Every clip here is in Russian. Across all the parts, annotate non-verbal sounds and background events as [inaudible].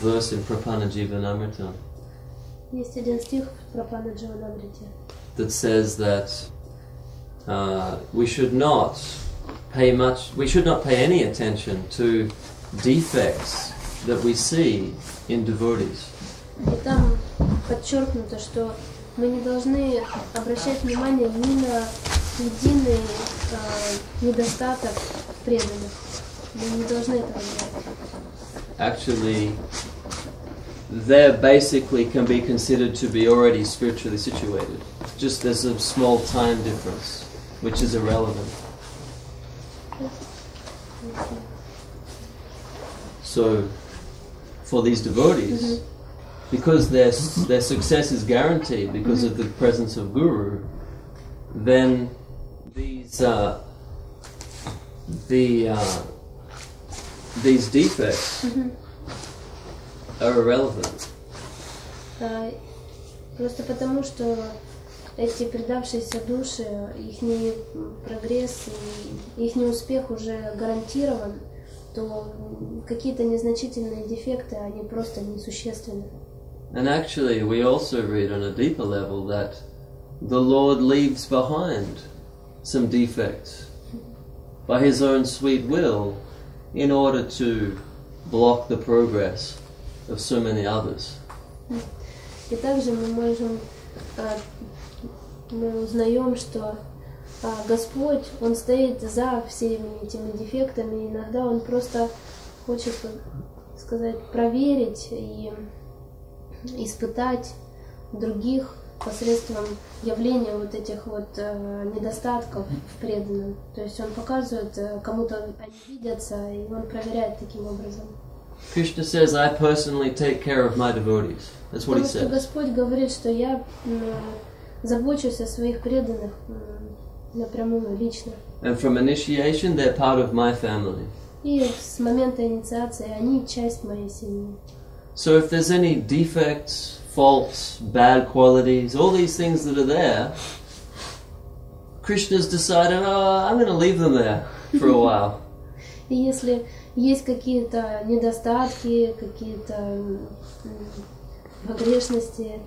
there's a verse in Prapana Jivanamrita Есть один стих в Прапана Джаванамрите, that says that uh, we should not pay much, we should not pay any attention to defects that we see in devotees. и там подчеркнуто, что мы не должны обращать внимание ни на единый э, недостаток преданных. Мы не должны этого делать. Actually, they basically can be considered to be already spiritually situated. Just there's a small time difference, which is irrelevant. So, for these devotees, because their their success is guaranteed because of the presence of Guru, then these uh, the uh, these defects are irrelevant. А, Просто потому, что эти предавшиеся души, их прогресс и их успех уже гарантирован, то какие-то незначительные дефекты, они просто несущественны. And actually, we also read on a deeper level that the Lord leaves behind some defects by His own sweet will in order to block the progress of so many others. И также мы можем, а, мы узнаем, что а, Господь, Он стоит за всеми этими дефектами, и иногда Он просто хочет, сказать, проверить и испытать других посредством явления вот этих вот э, недостатков в преданном. То есть он показывает, э, кому-то они видятся, и он проверяет таким образом. Krishna says, I personally take care of my devotees. That's what he Потому что says. Господь говорит, что я м, забочусь о своих преданных м, напрямую, лично. And from initiation, they're part of my family. И с момента инициации они часть моей семьи. So if there's any defects, faults, bad qualities, all these things that are there, Krishna's decided, oh, I'm going to leave them there for a while. [laughs] И если есть какие-то недостатки, какие-то погрешности,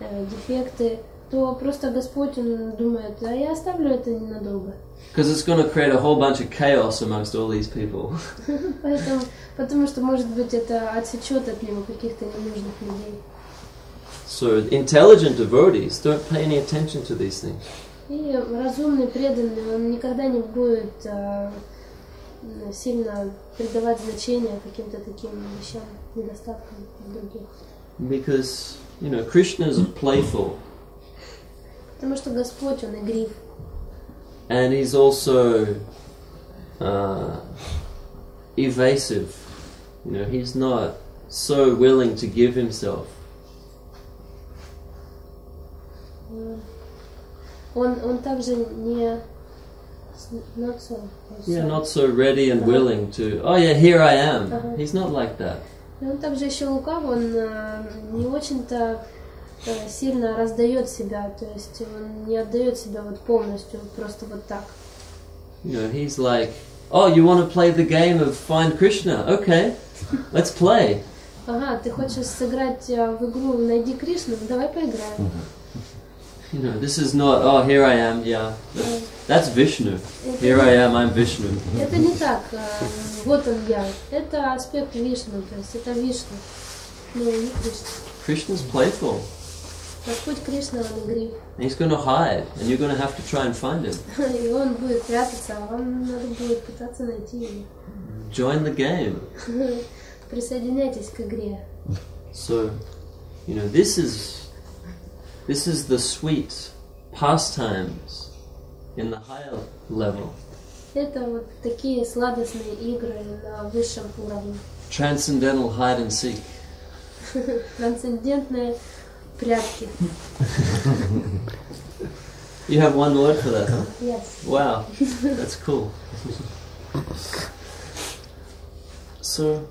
э, дефекты, то просто Господь, Он думает, а я оставлю это ненадолго. Because it's going to create a whole bunch of chaos amongst all these people. [laughs] Поэтому, потому что, может быть, это отсечет от него каких-то ненужных людей. So intelligent devotees don't pay any attention to these things. И разумный, преданный, он никогда не будет м, сильно придавать значение каким-то таким вещам, недостаткам других. Because, you know, Krishna is playful Потому что Господь, Он игрив. and he's also uh, evasive. You know, he's not so willing to give himself. Он, он также не... not so- Yeah, not so ready and willing to, oh yeah, here I am. Uh-huh. He's not like that. И он также еще лукав, он э, не очень-то э, сильно раздает себя, то есть он не отдает себя вот полностью, просто вот так. You know, he's like, oh, you want to play the game of Find Krishna? Okay, let's play. Ага, ты хочешь сыграть э, в игру «Найди Кришну»? Давай поиграем. You know, this is not, oh, here I am, yeah. That's, that's Vishnu. Here I am, I'm Vishnu. Это не так, э, вот он я. Это аспект Вишну, то есть это Вишну. Ну, не Кришна. Krishna's playful. Господь Кришна, он игрив. And he's going to hide, and you're going to have to try and find him. И [laughs] он будет прятаться, а вам надо будет пытаться найти его. Join the game. [laughs] Присоединяйтесь к игре. So, you know, this is this is the sweet pastimes in the higher level. Это вот такие сладостные игры на высшем уровне. Transcendental hide and seek. [laughs] Трансцендентные прятки. You have one word for that, huh? Yes. Wow, that's cool. So,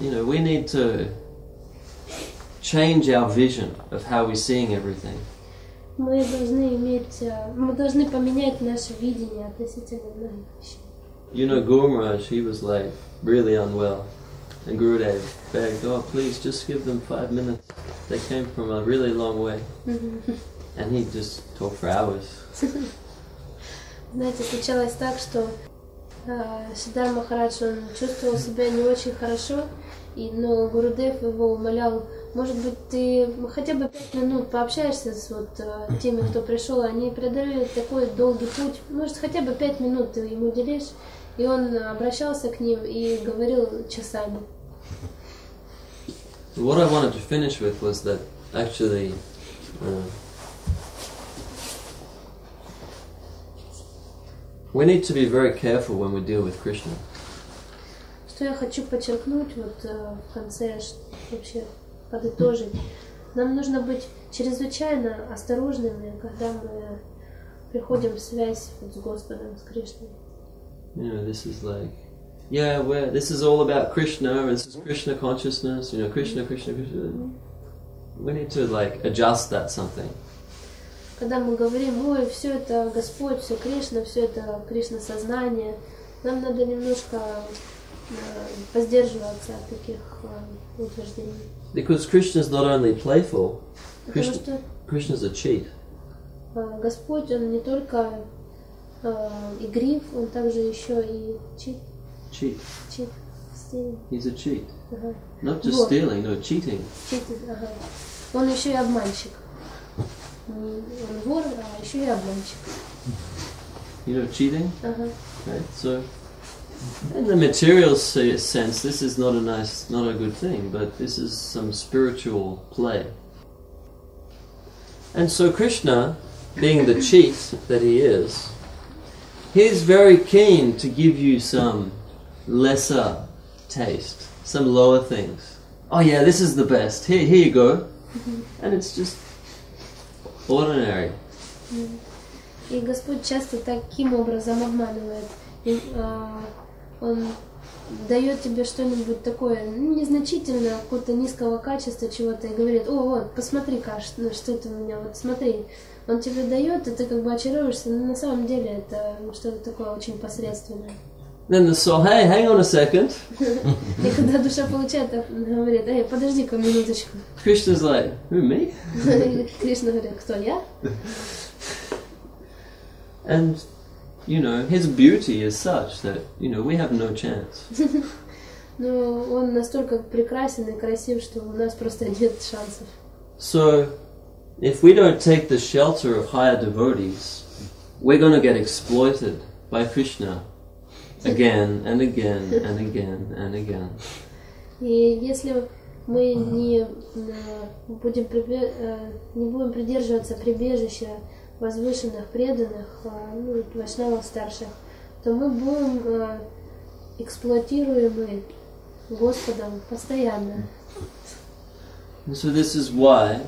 you know, we need to change our vision of how we're seeing everything. Мы должны иметь, э, мы должны поменять наше видение относительно многих вещей. You know, Gurmaraj, he was like really unwell. And Gurudev begged, oh, please just give them five minutes. They came from a really long way. And he just talked for hours. [laughs] Знаете, случалось так, что э, Сидар Махарадж, он чувствовал себя не очень хорошо, и, но Гурудев его умолял, может быть, ты хотя бы пять минут пообщаешься с вот э, теми, кто пришел, они преодолели такой долгий путь, может, хотя бы пять минут ты ему уделишь, и он обращался к ним и говорил часами. What I wanted to finish with was that actually uh, we need to be very careful when we deal with Krishna. Что я хочу подчеркнуть вот э, в конце, вообще подытожить. Нам нужно быть чрезвычайно осторожными, когда мы приходим в связь вот с Господом, с Кришной. You know, this is like, yeah, where this is all about Krishna. This is Krishna consciousness. You know, Krishna, Krishna, Krishna. We need to like adjust that something. Когда мы говорим, ой, все это Господь, все Кришна, все это Кришна сознание, нам надо немножко э, воздерживаться от таких э, утверждений. Because Krishna is not only playful, Потому Кришна- что Krishna is a cheat. э, Господь, Он не только э, игрив, Он также еще и чит, Cheat. чит, стиль. He's a cheat. Ага. Not just Вот. stealing, no, cheating. Чит, ага. Он еще и обманщик. Не- Он вор, а еще и обманщик. You know, cheating. Ага. Right? So, in the material se- sense, this is not a nice, not a good thing, but this is some spiritual play. And so, Krishna, being the cheat that he is, he's very keen to give you some lesser taste, some lower things. Oh, yeah, this is the best. Here, here you go. And it's just ordinary. И Господь часто таким образом обманывает. Он дает тебе что-нибудь такое ну, незначительное, какого-то низкого качества чего-то и говорит, о, вот, посмотри-ка, что, что это у меня, вот смотри. Он тебе дает, и ты как бы очаровываешься, но на самом деле это что-то такое очень посредственное. Then the soul, hey, hang on a second. И когда душа получает, говорит, эй, подожди-ка минуточку. Krishna's like, who, me? [laughs] Кришна говорит, кто я? And, you know, his beauty is such that, you know, we have no chance. [laughs] Но он настолько прекрасен и красив, что у нас просто нет шансов. So, if we don't take the shelter of higher devotees, we're going to get exploited by Krishna again and again and again and again. [laughs] И если мы не э, будем, прибе- э, не будем придерживаться прибежища возвышенных преданных, э, ну, вайшнавов старших, то мы будем э, эксплуатируемы Господом постоянно. And so, this is why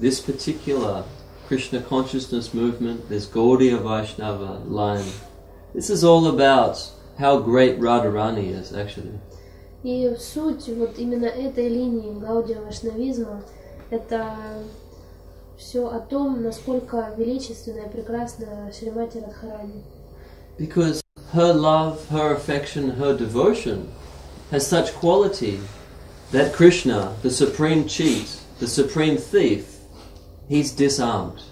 this particular Krishna consciousness movement, this Gaudiya Vaishnava line, this is all about how great Radharani is actually. И суть вот именно этой линии Гаудия Вайшнавизма – это все о том, насколько величественна и прекрасна Шримати Радхарани. Because her love, her affection, her devotion has such quality that Krishna, the supreme cheat, the supreme thief, he's disarmed.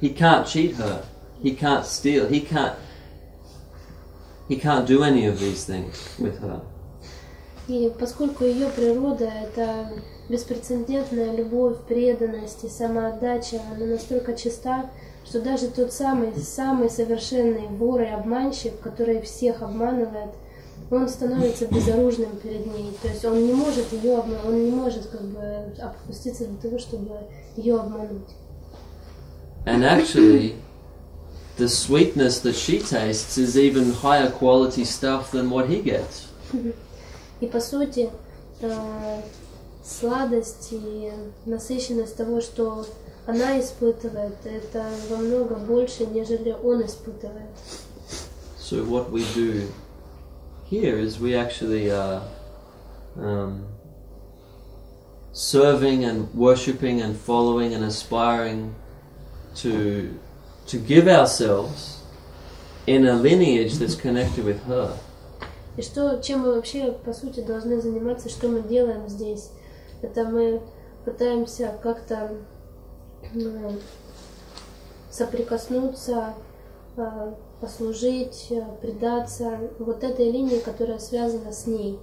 He can't cheat her. He can't steal. He can't. He can't do any of these things with her. И поскольку ее природа – это беспрецедентная любовь, преданность и самоотдача, она настолько чиста, что даже тот самый, самый совершенный вор и обманщик, который всех обманывает, он становится безоружным перед ней. То есть он не может ее обмануть, он не может как бы опуститься для того, чтобы ее обмануть. And actually, the sweetness that she tastes is even higher quality stuff than what he gets. И по сути, э, сладость и насыщенность того, что она испытывает, это во много больше, нежели он испытывает. So what we do here is we actually are um, serving and worshipping and following and aspiring to to give ourselves in a lineage that's connected with her. И что, чем мы вообще, по сути, должны заниматься, что мы делаем здесь? Это мы пытаемся как-то ну, соприкоснуться, э, послужить, э, предаться вот этой линии, которая связана с ней.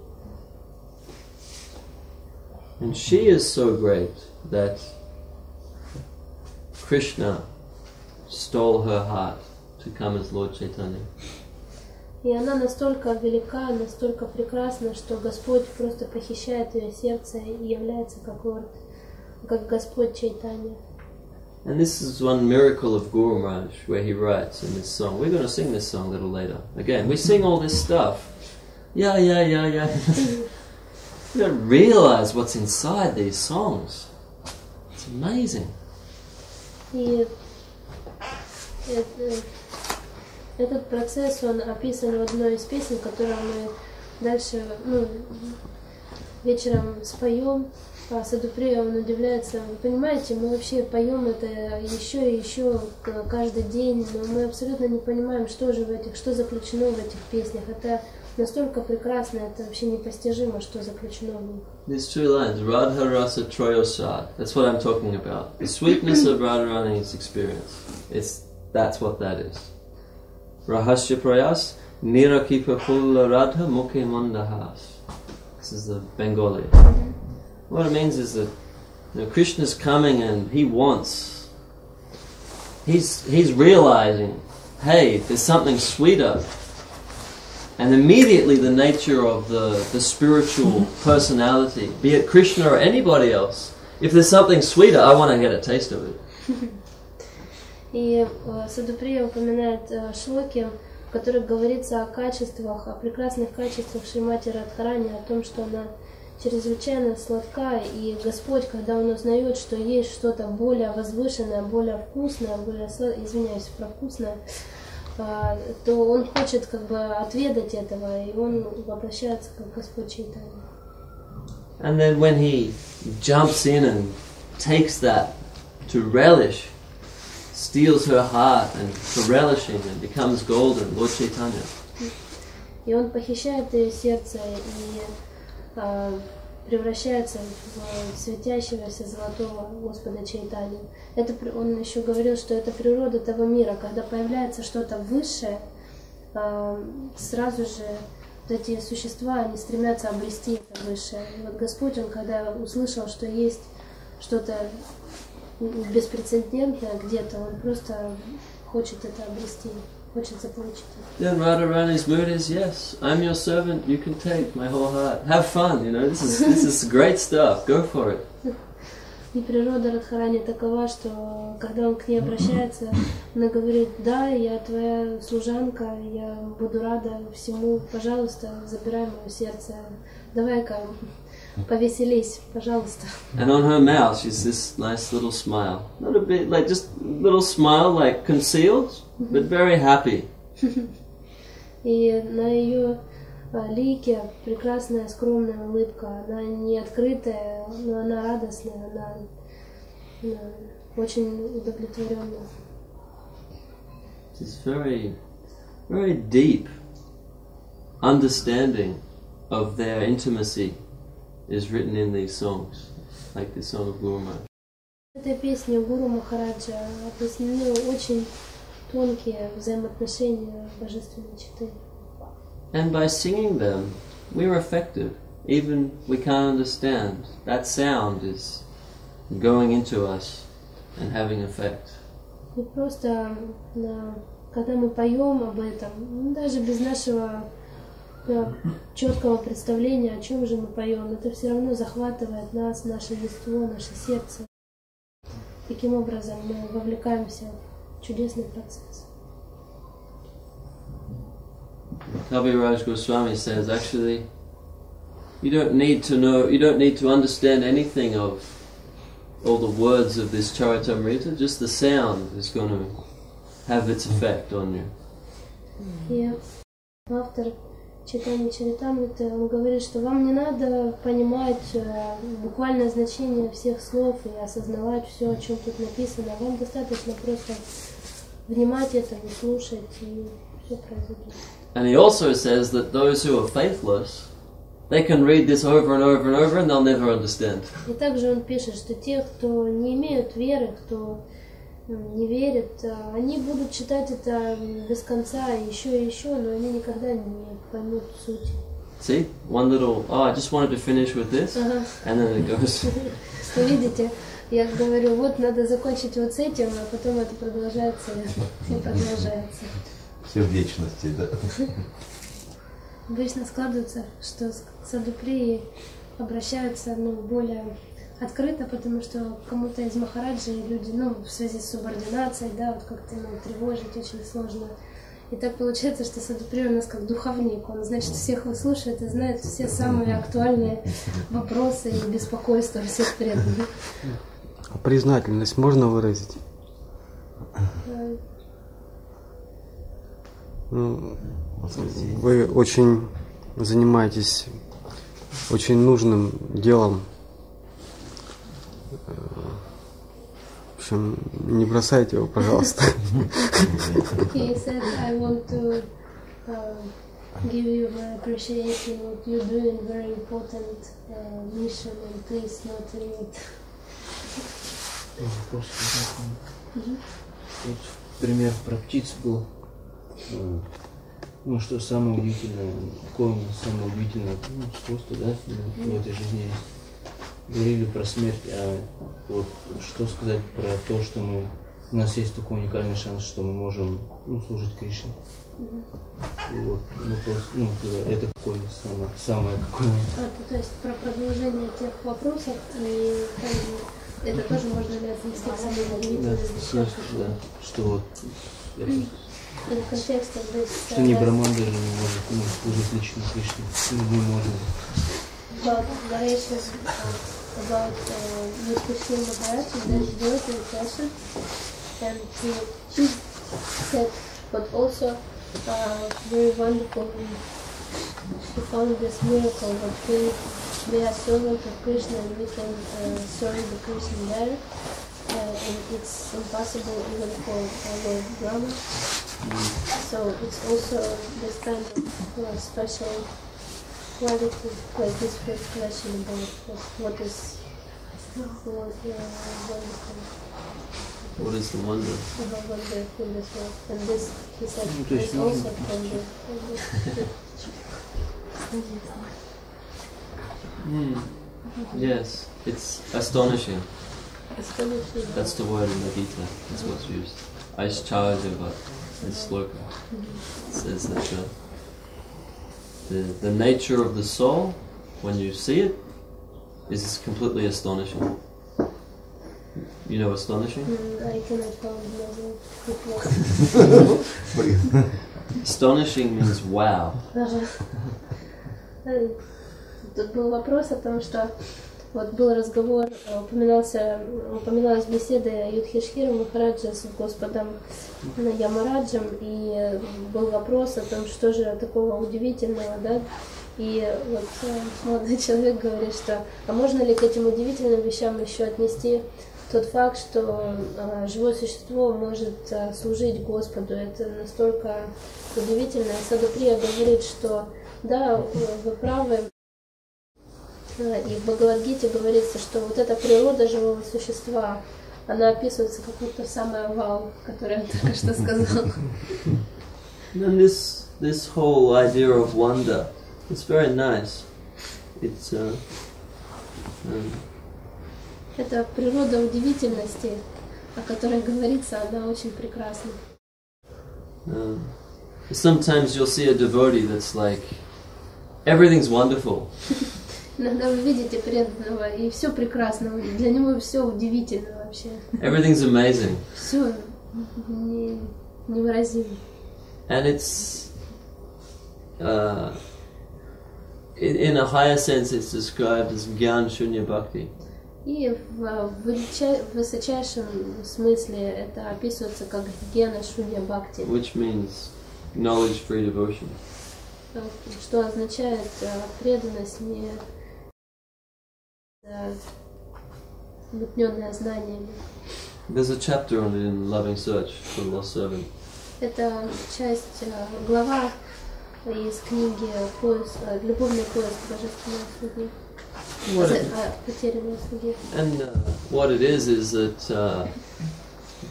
And she is so great that Krishna stole her heart to come as Lord Chaitanya. И она настолько велика, настолько прекрасна, что Господь просто похищает ее сердце и является как Лорд, как Господь Чайтанья. And this is one miracle of Guru Maharaj, where he writes in this song. We're going to sing this song a little later. Again, we sing all this stuff. Yeah, yeah, yeah, yeah. you don't realize what's inside these songs. It's amazing. Это- этот процесс, он описан в одной из песен, которую мы дальше, ну, вечером споем. А Садуприя, он удивляется, вы понимаете, мы вообще поем это еще и еще каждый день, но мы абсолютно не понимаем, что же в этих, что заключено в этих песнях. Это настолько прекрасно, это вообще непостижимо, что заключено в них. These two lines, Radha Rasa Troyosad. That's what I'm talking about. The sweetness of Radharani's experience. It's that's what that is. Rahasya Prayas Nirakipa Pulla Radha Mukhe Mandahas. This is the Bengali. What it means is that you know, Krishna's coming and he wants. He's he's realizing, hey, there's something sweeter. And immediately the nature of the, the spiritual personality, be it Krishna or anybody else, if there's something sweeter, I want to get a taste of it. [laughs] И э, Садуприя упоминает э, шлоки, в которых говорится о качествах, о прекрасных качествах Шримати Радхарани, о том, что она чрезвычайно сладка, и Господь, когда Он узнает, что есть что-то более возвышенное, более вкусное, более, сла- извиняюсь, про вкусное, а, то Он хочет как бы отведать этого, и Он воплощается как Господь Чайтанья. And then when he jumps in and takes that to relish, steals her heart and for relishing and becomes golden, Lord Chaitanya. И он похищает ее сердце и а, превращается в светящегося золотого Господа Чайтани. Это он еще говорил, что это природа того мира, когда появляется что-то высшее, а, сразу же эти существа, они стремятся обрести это высшее. И вот Господь, он когда услышал, что есть что-то беспрецедентное где-то, он просто хочет это обрести, хочет заполучить. Then Radharani's mood is, yes, I'm your servant, you can take my whole heart. Have fun, you know, this is, this is great stuff, go for it. [laughs] И природа Радхарани такова, что когда он к ней обращается, она говорит, да, я твоя служанка, я буду рада всему, пожалуйста, забирай мое сердце, давай-ка повеселись, пожалуйста. And on her mouth, she's this nice little smile. Not a bit, like just little smile, like concealed, but very happy. [laughs] И на ее а, лике прекрасная скромная улыбка, она не открытая, но она радостная, она, она очень удовлетворенная. It's very, very deep understanding of their intimacy is written in these songs, like the song of Guru Maharaj. В этой песне Гуру Махараджа объяснены очень тонкие взаимоотношения божественной читы. And by singing them, we're effective. Even we can't understand. That sound is going into us and having effect. И просто на- когда мы поем об этом, ну, даже без нашего да, четкого представления, о чем же мы поем, это все равно захватывает нас, наше естество, наше сердце. Таким образом мы вовлекаемся в чудесный процесс. Kaviraj Goswami says actually, you don't need to know, you don't need to understand anything of all the words of this Charitamrita, just the sound is going to have its effect on you. И автор читания Чаритамриты, он говорит, что вам не надо понимать э, буквальное значение всех слов и осознавать все, о чем тут написано. Вам достаточно просто внимать этому, слушать, и все произойдет. And he also says that those who are faithless, they can read this over and over and over and they'll never understand. И также он пишет, что те, кто не имеют веры, кто не верит, а, они будут читать это без конца еще и еще, но они никогда не поймут суть. See? One little, oh, I just wanted to finish with this. Ага. And then it goes. [laughs] Что видите, я говорю, вот надо закончить вот с этим, а потом это продолжается и продолжается. Все в вечности, да. Обычно складывается, что садуприи обращаются ну, более открыто, потому что кому-то из Махараджи люди, ну, в связи с субординацией, да, вот как-то ну, тревожить очень сложно. И так получается, что Садупри у нас как духовник. Он, значит, всех выслушает и знает все самые актуальные вопросы и беспокойства всех преданных. А признательность можно выразить? Ну, вы очень занимаетесь очень нужным делом. В общем, не бросайте его, пожалуйста. He said, I want to uh, give you my appreciation what you're doing, very important uh, mission, and please not возникнул. Вот пример про птиц был. Ну, что самое удивительное, какое самое удивительное ну, свойство, да, в этой жизни есть. Говорили про смерть, а вот что сказать про то, что мы, у нас есть такой уникальный шанс, что мы можем ну, служить Кришне. И вот вопрос, ну, это какое самое, самое какое А, то, то есть про продолжение тех вопросов, и это тоже можно ли отнести к самой да, да, что вот это the context of this, Что uh, Браман даже не может ну, служить лично Кришне. Ну, Мы можем. about narration uh, about uh, Yutkishni Maharaj and his daughter Tasha. And she, he said, but also uh, very wonderful, she found this miracle that we, we are servants of Krishna and we can uh, serve the Krishna there. Uh, and it's impossible even for our Brahma. So it's also this kind of why did this, like this first question about what, what is the wonder? What is the wonder? Uh, wonder in this world. And this, he said, there's also wonder. mm. Yes, it's astonishing. Astonishing. That's the word in the Gita. That's what's used. Aishcharya, but it's Sloka. It says that the the, the nature of the soul, when you see it, is completely astonishing. You know astonishing? Mm, I cannot find another quick word. Блин. [laughs] Astonishing means wow. Ага. [laughs] Э, Тут был вопрос о том, что вот был разговор, э, упоминался, упоминалась беседа Юдхишхира Махараджа с Господом Ямараджем, и был вопрос о том, что же такого удивительного, да, и вот э, молодой [laughs] человек говорит, что а можно ли к этим удивительным вещам еще отнести тот факт, что э, живое существо может служить Господу, это настолько удивительно. Садуприя говорит, что да, вы правы, и в Бхагавадгите говорится, что вот эта природа живого существа, она описывается как будто самая вау, которую я только что сказала. [laughs] And this this whole idea of wonder, it's very nice. It's uh, um, Эта природа удивительности, о которой говорится, она очень прекрасна. um, sometimes you'll see a devotee that's like everything's wonderful, [laughs] Иногда вы видите преданного, и все прекрасно, для него все удивительно вообще. everything's amazing, Все не, невыразимо. and it's uh, in, a higher sense it's described as gyan shunya bhakti. И в, высочайшем смысле это описывается как гена шунья бхакти, which means knowledge-free devotion. что означает э, преданность не э, замутненное знаниями. There's a chapter on it in Loving Search for the Lost Servant. Это часть, э, глава из книги поиск, э, «Любовный поиск божественной слуги». What За- it- а, «Потерянные слуги». and uh, what it is is that uh,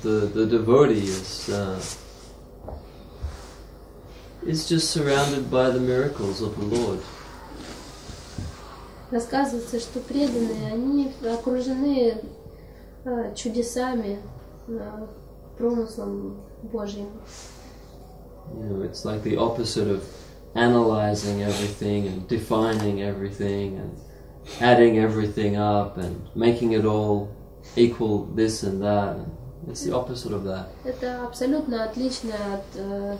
the the devotee is uh, is just surrounded by the miracles of the Lord. Рассказывается, что преданные, они окружены э, чудесами, э, промыслом Божьим. You know, it's like the opposite of analyzing everything and defining everything and adding everything up and making it all equal this and that. It's the opposite of that. Это абсолютно отлично от э,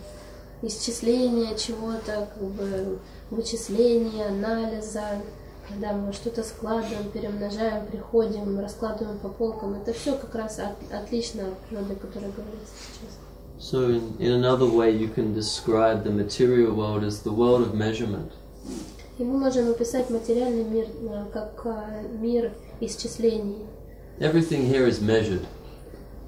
исчисления чего-то, как бы вычисления, анализа, когда мы что-то складываем, перемножаем, приходим, раскладываем по полкам. Это все как раз от- отлично от природы, о которой говорится сейчас. So, in, in another way, you can describe the material world as the world of measurement. И мы можем описать материальный мир э, как э, мир исчислений. Everything here is measured.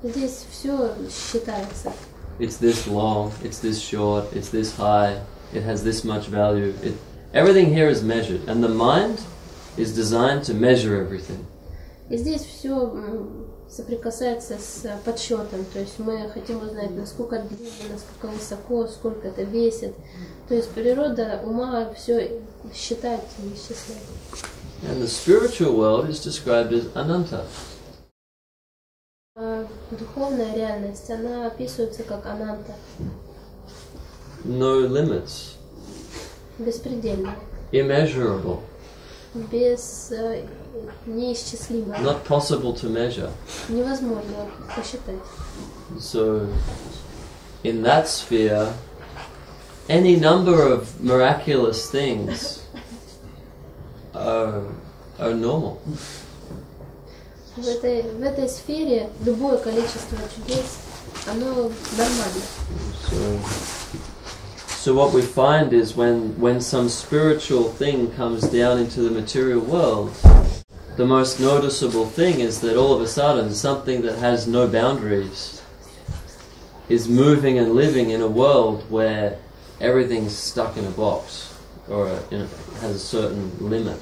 Здесь все считается. It's this long, it's this short, it's this high, it has this much value. It, everything here is measured, and the mind is designed to measure everything. И здесь все соприкасается с э, подсчетом. То есть мы хотим узнать, насколько длинно, насколько высоко, сколько это весит. То есть природа ума все считает и исчисляет. And the spiritual world is described as ananta. А духовная реальность, она описывается как ананта, No limits, беспредельная, immeasurable, без э, неисчислимая, not possible to measure. невозможно посчитать. So, in that sphere, any number of miraculous things are, are normal. В этой, в этой сфере любое количество чудес, оно нормально. So, so what we find is when, when some spiritual thing comes down into the material world, the most noticeable thing is that all of a sudden something that has no boundaries is moving and living in a world where everything's stuck in a box or you know, has a certain limit.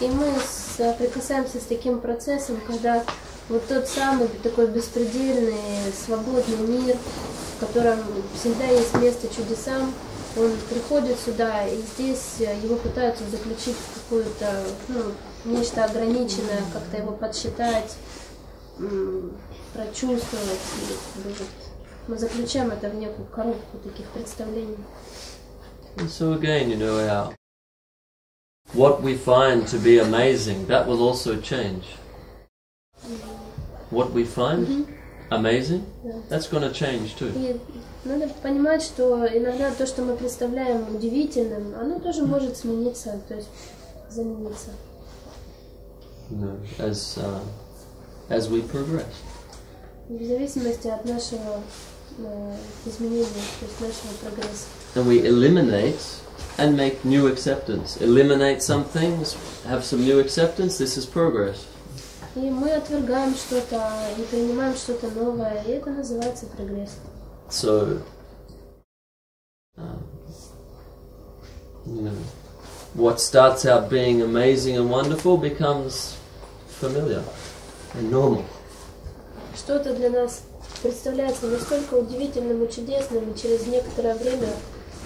И мы соприкасаемся с таким процессом, когда вот тот самый такой беспредельный, свободный мир, в котором всегда есть место чудесам, он приходит сюда, и здесь его пытаются заключить в какую-то, ну, нечто ограниченное, как-то его подсчитать, прочувствовать. И вот мы заключаем это в некую коробку таких представлений. And so again, you know, our, what we find to be amazing, that will also change. What we find amazing, Yeah. that's going to change too. И надо понимать, что иногда то, что мы представляем удивительным, оно тоже может смениться, то есть замениться. You know, as uh, as we progress. В зависимости от нашего э, изменения, то есть нашего прогресса. And we eliminate and make new acceptance. Eliminate some things, have some new acceptance. This is progress. И мы отвергаем что-то и принимаем что-то новое, и это называется прогресс. So, um, you know, what starts out being amazing and wonderful becomes familiar and normal. Что-то для нас представляется настолько удивительным и чудесным, и через некоторое время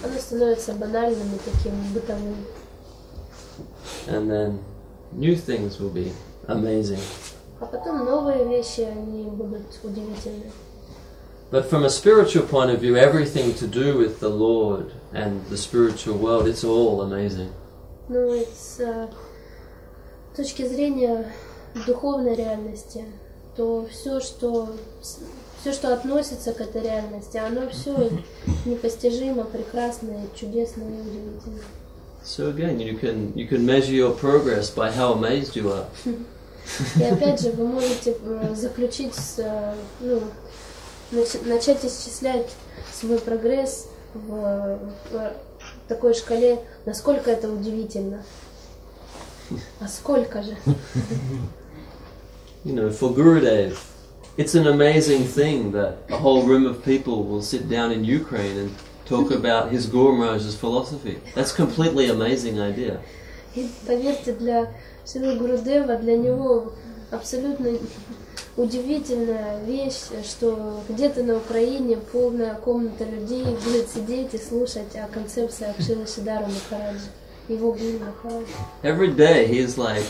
оно становится банальным и таким бытовым. And then new things will be amazing. А потом новые вещи, они будут удивительны. But from a spiritual point of view, everything to do with the Lord and the spiritual world, it's all amazing. Ну, с э, точки зрения духовной реальности, то все, что все, что относится к этой реальности, оно все непостижимо, прекрасно, и чудесно и удивительно. So again, you can you can measure your progress by how amazed you are. [laughs] И опять же, вы можете э, заключить, с, э, ну, нач- начать исчислять свой прогресс в, в такой шкале, насколько это удивительно. А сколько же? [laughs] You know, for Gurudev, it's an amazing thing that a whole room of people will sit down in Ukraine and talk about his Guru Maharaj's philosophy. That's a completely amazing idea. И поверьте, для Шилы Гурудева, для него абсолютно удивительная вещь, что где-то на Украине полная комната людей будет сидеть и слушать о концепциях Шилы Шидара Махараджа, его Гуру Махараджа. Every day he is like,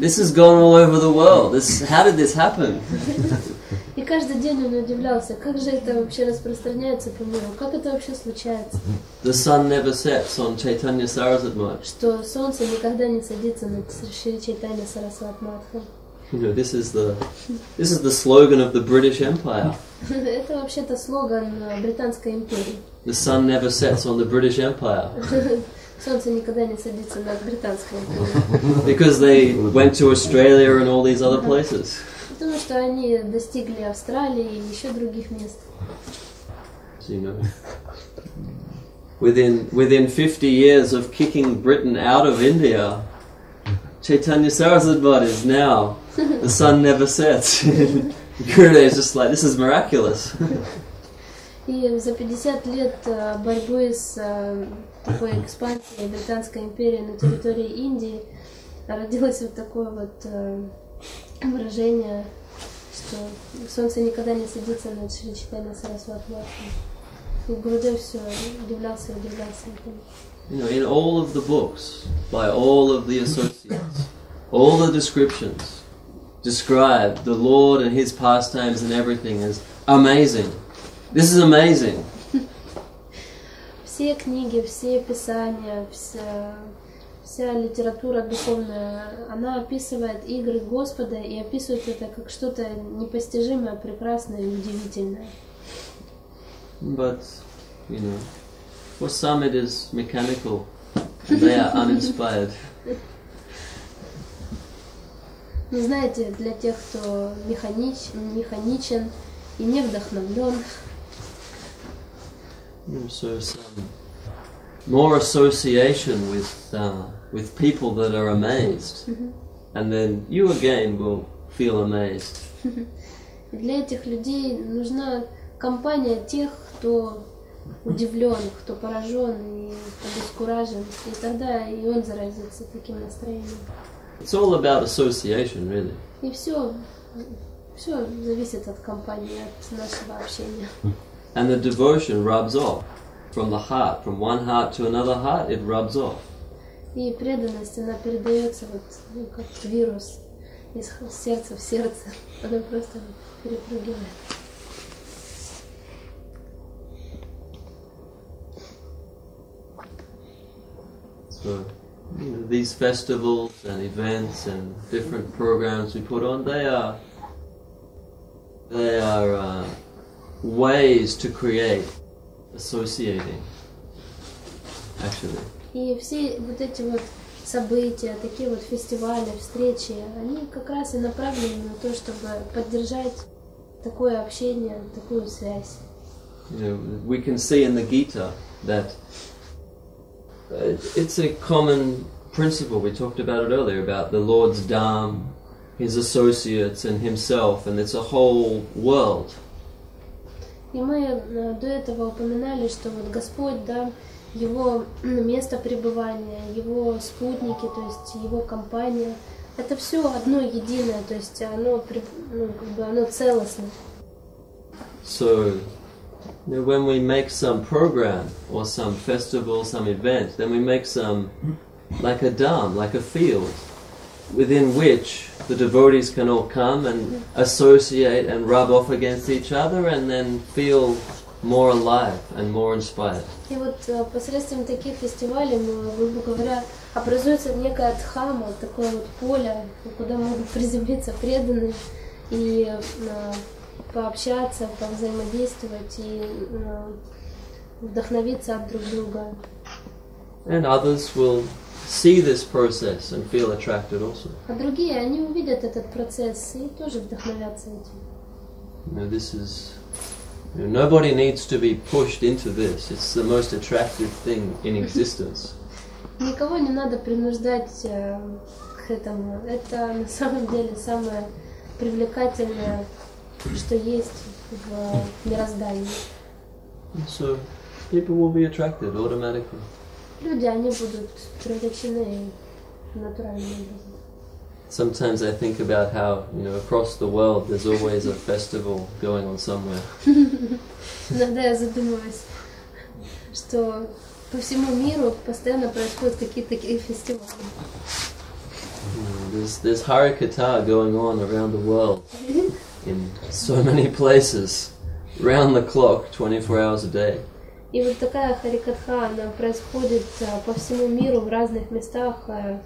this has gone all over the world. This, how did this happen? [laughs] И каждый день он удивлялся, как же это вообще распространяется по миру, как это вообще случается, The sun never sets on Chaitanya Saraswat Much. что солнце никогда не садится на Шри Чайтанья Сарасват Мадха. You know, this is the this is the slogan of the British Empire. [laughs] Это вообще-то слоган э, Британской империи. The sun never sets on the British Empire [laughs] Солнце никогда не садится над Британской империей. because they went to Australia and all these other places. Потому что они достигли Австралии и еще других мест. So, you know, within within 50 years of kicking Britain out of India, Chaitanya Saraswati is now the sun never sets. Gurudev [laughs] is just like this is miraculous. И за 50 лет э, борьбы с э, такой экспансией Британской империи на территории Индии родилось вот такое вот э, выражение, что солнце никогда не садится над Шри Чайтанья Сарасват Мадхом. И Гурудев все удивлялся удивлялся этому. You know, in all of the books by all of the associates, all the descriptions describe the Lord and His pastimes and everything as amazing. This is amazing. Все книги, все писания, вся, вся литература духовная, она описывает игры Господа и описывает это как что-то непостижимое, прекрасное и удивительное. But, you know, for some it is mechanical and they are uninspired. [laughs] Но знаете, для тех, кто механич, механичен и не вдохновлен, Mm, So some more association with uh, with people that are amazed, and then you again will feel amazed. [laughs] для этих людей нужна компания тех, кто удивлен, кто поражен и обескуражен, и тогда и он заразится таким настроением. It's all about association, really. И все, все зависит от компании, от нашего общения. [laughs] And the devotion rubs off from the heart, from one heart to another heart. It rubs off. И преданность, она передается вот ну, как вирус из х- сердца в сердце. [laughs] Она просто перепрыгивает. So, you know, these festivals and events and different programs we put on, they are they are uh, ways to create associating. Actually, И все вот эти вот события, такие вот фестивали, встречи, они как раз и направлены на то, чтобы поддержать такое общение, такую связь. you know, we can see in the Gita that uh, it's a common principle. We talked about it earlier about the Lord's Dham, his associates, and himself, and it's a whole world. И мы э, до этого упоминали, что вот Господь, да, его место пребывания, его спутники, то есть его компания, это все одно единое, то есть оно, ну, как бы оно целостно. So, when we make some program or some festival, some event, then we make some like a dam, like a field, within which the devotees can all come and associate and rub off against each other and then feel more alive and more inspired. И вот э, посредством таких фестивалей, ну, грубо говоря, образуется некая дхама, такое вот поле, куда могут приземлиться преданные и э, пообщаться, повзаимодействовать и э, вдохновиться от друг друга. And others will see this process and feel attracted also. А другие, они увидят этот процесс и тоже вдохновятся этим. You know, this is. You know, nobody needs to be pushed into this. It's the most attractive thing in existence. Никого не надо принуждать э, к этому. Это на самом деле самое привлекательное, что есть в мироздании. So, people will be attracted automatically. Люди, они будут привлечены натуральным образом. Sometimes I think about how, you know, across the world there's always a festival going on somewhere. [laughs] Иногда я задумываюсь, что по всему миру постоянно происходят какие-то такие фестивали. You know, there's, there's Harikata going on around the world in so many places, round the clock, 24 hours a day. И вот такая харикатха, она происходит а, по всему миру в разных местах а,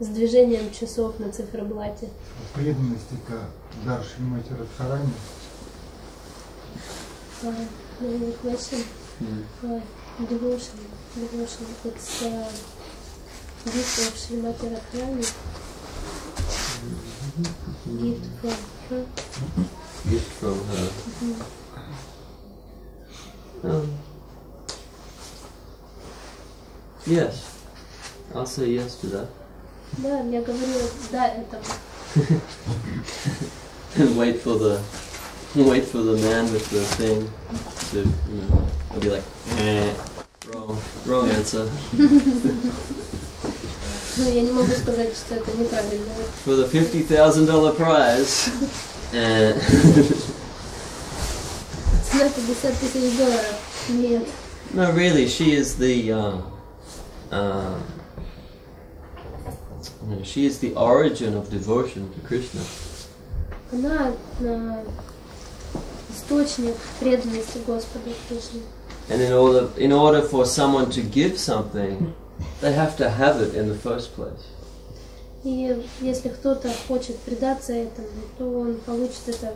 с движением часов на циферблате. преданности к дар Шримати Радхарани question, uh, devotion, devotion, it's uh, gift of Srimati Radharani, gift from her. Gift from her. Um, yes, I'll say yes to that. Да, я говорила да этому. and wait for the wait for the man with the thing to you know I'll be like eh, wrong wrong answer Ну, я не могу сказать, что это неправильно. for the fifty thousand dollar prize Eh. Цена 50 тысяч долларов. Нет. no really she is the uh, uh, no, she is the origin of devotion to Krishna Она а, источник преданности Господу Кришне. and in order in order for someone to give something they have to have it in the first place И если кто-то хочет предаться этому, то он получит это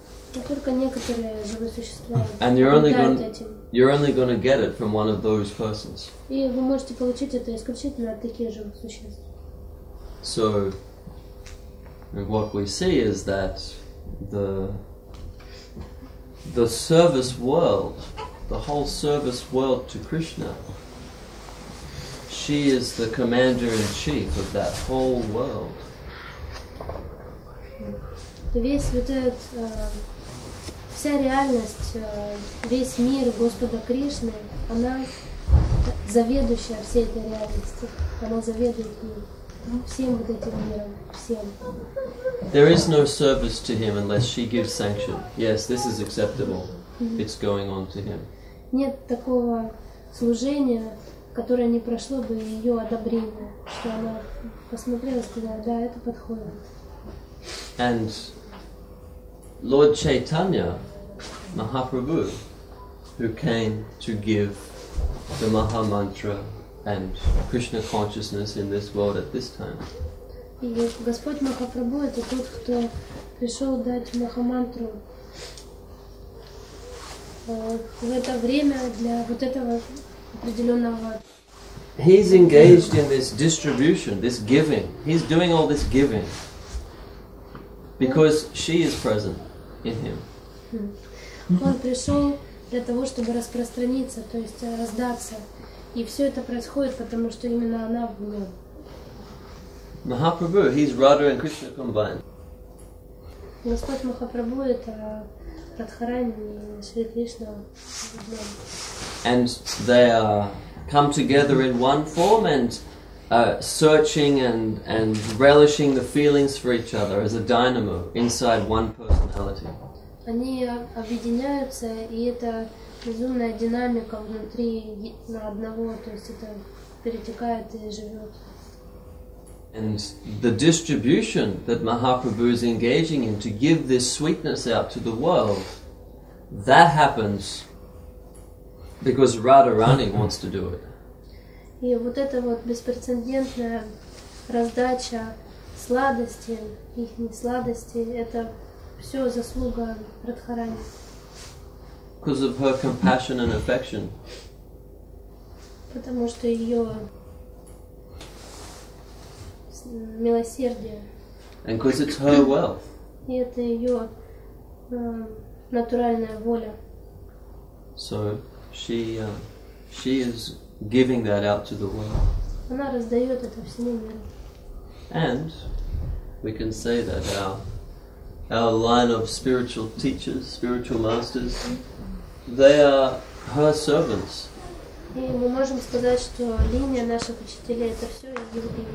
но только некоторые живые существа And you're only обладают going, этим. you're only going to get it from one of those persons. И вы можете получить это исключительно от таких живых существ. So, and what we see is that the the service world, the whole service world to Krishna, she is the commander in chief of that whole world. Весь вот этот, э, вся реальность, э, весь мир Господа Кришны, она заведующая всей этой реальности. Она заведует ей, всем вот этим миром, всем. There is no service to him unless she gives sanction. Yes, this is acceptable. It's going on to him. Нет такого служения, которое не прошло бы ее одобрение, что она посмотрела и сказала, да, это подходит. And Lord Chaitanya, Mahaprabhu, who came to give the Maha Mantra and Krishna consciousness in this world at this time, И Господь Махапрабху это тот, кто пришел дать Махамантру э, в это время для вот этого определенного he's engaged in this distribution, this giving. He's doing all this giving because she is present in him. Он пришел для того, чтобы распространиться, то есть э, раздаться. И все это происходит, потому что именно она в нем. Mahaprabhu, he's Radha and Krishna combined. Господь Махапрабху это Радхарани и Шри Кришна and they uh, come together in one form and uh, searching and, and relishing the feelings for each other as a dynamo inside one personality. Они объединяются, и это безумная динамика внутри на одного, то есть это перетекает и живет. And the distribution that Mahaprabhu is engaging in to give this sweetness out to the world, that happens because Radharani wants to do it. И вот эта вот беспрецедентная раздача сладости, их сладости, это все заслуга Радхарани. Because of her compassion and affection. Потому что ее милосердие, and because it's her wealth. и это ее э, натуральная воля. So she uh, she is giving that out to the world, Она раздает это всему миру. and we can say that our our line of spiritual teachers, spiritual masters, they are her servants. И мы можем сказать, что линия наших учителей это все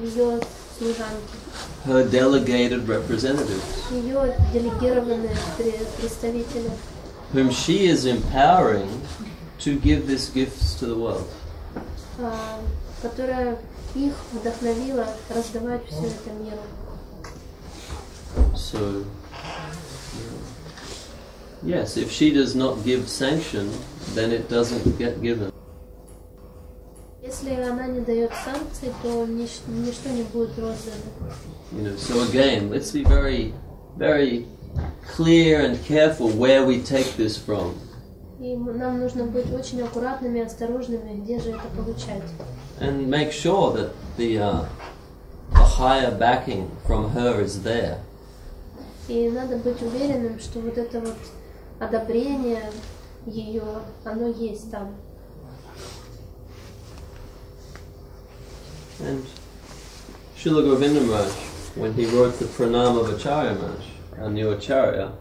ее служанки, her delegated representatives, ее делегированные пре- представители, whom she is empowering to give this gift to the world. а, которая их вдохновила раздавать все это миру. So, yes, if she does not give sanction, then it doesn't get given. Если она не дает санкций, то нич- ничто не будет роздано. You know, so again, let's be very, very clear and careful where we take this from. И м- нам нужно быть очень аккуратными, осторожными, где же это получать. And make sure that the, uh, the higher backing from her is there. И надо быть уверенным, что вот это вот одобрение ее, оно есть там. And Srila Govinda Maharaj, when he wrote the Pranam of Acharya Maharaj, our new Acharya,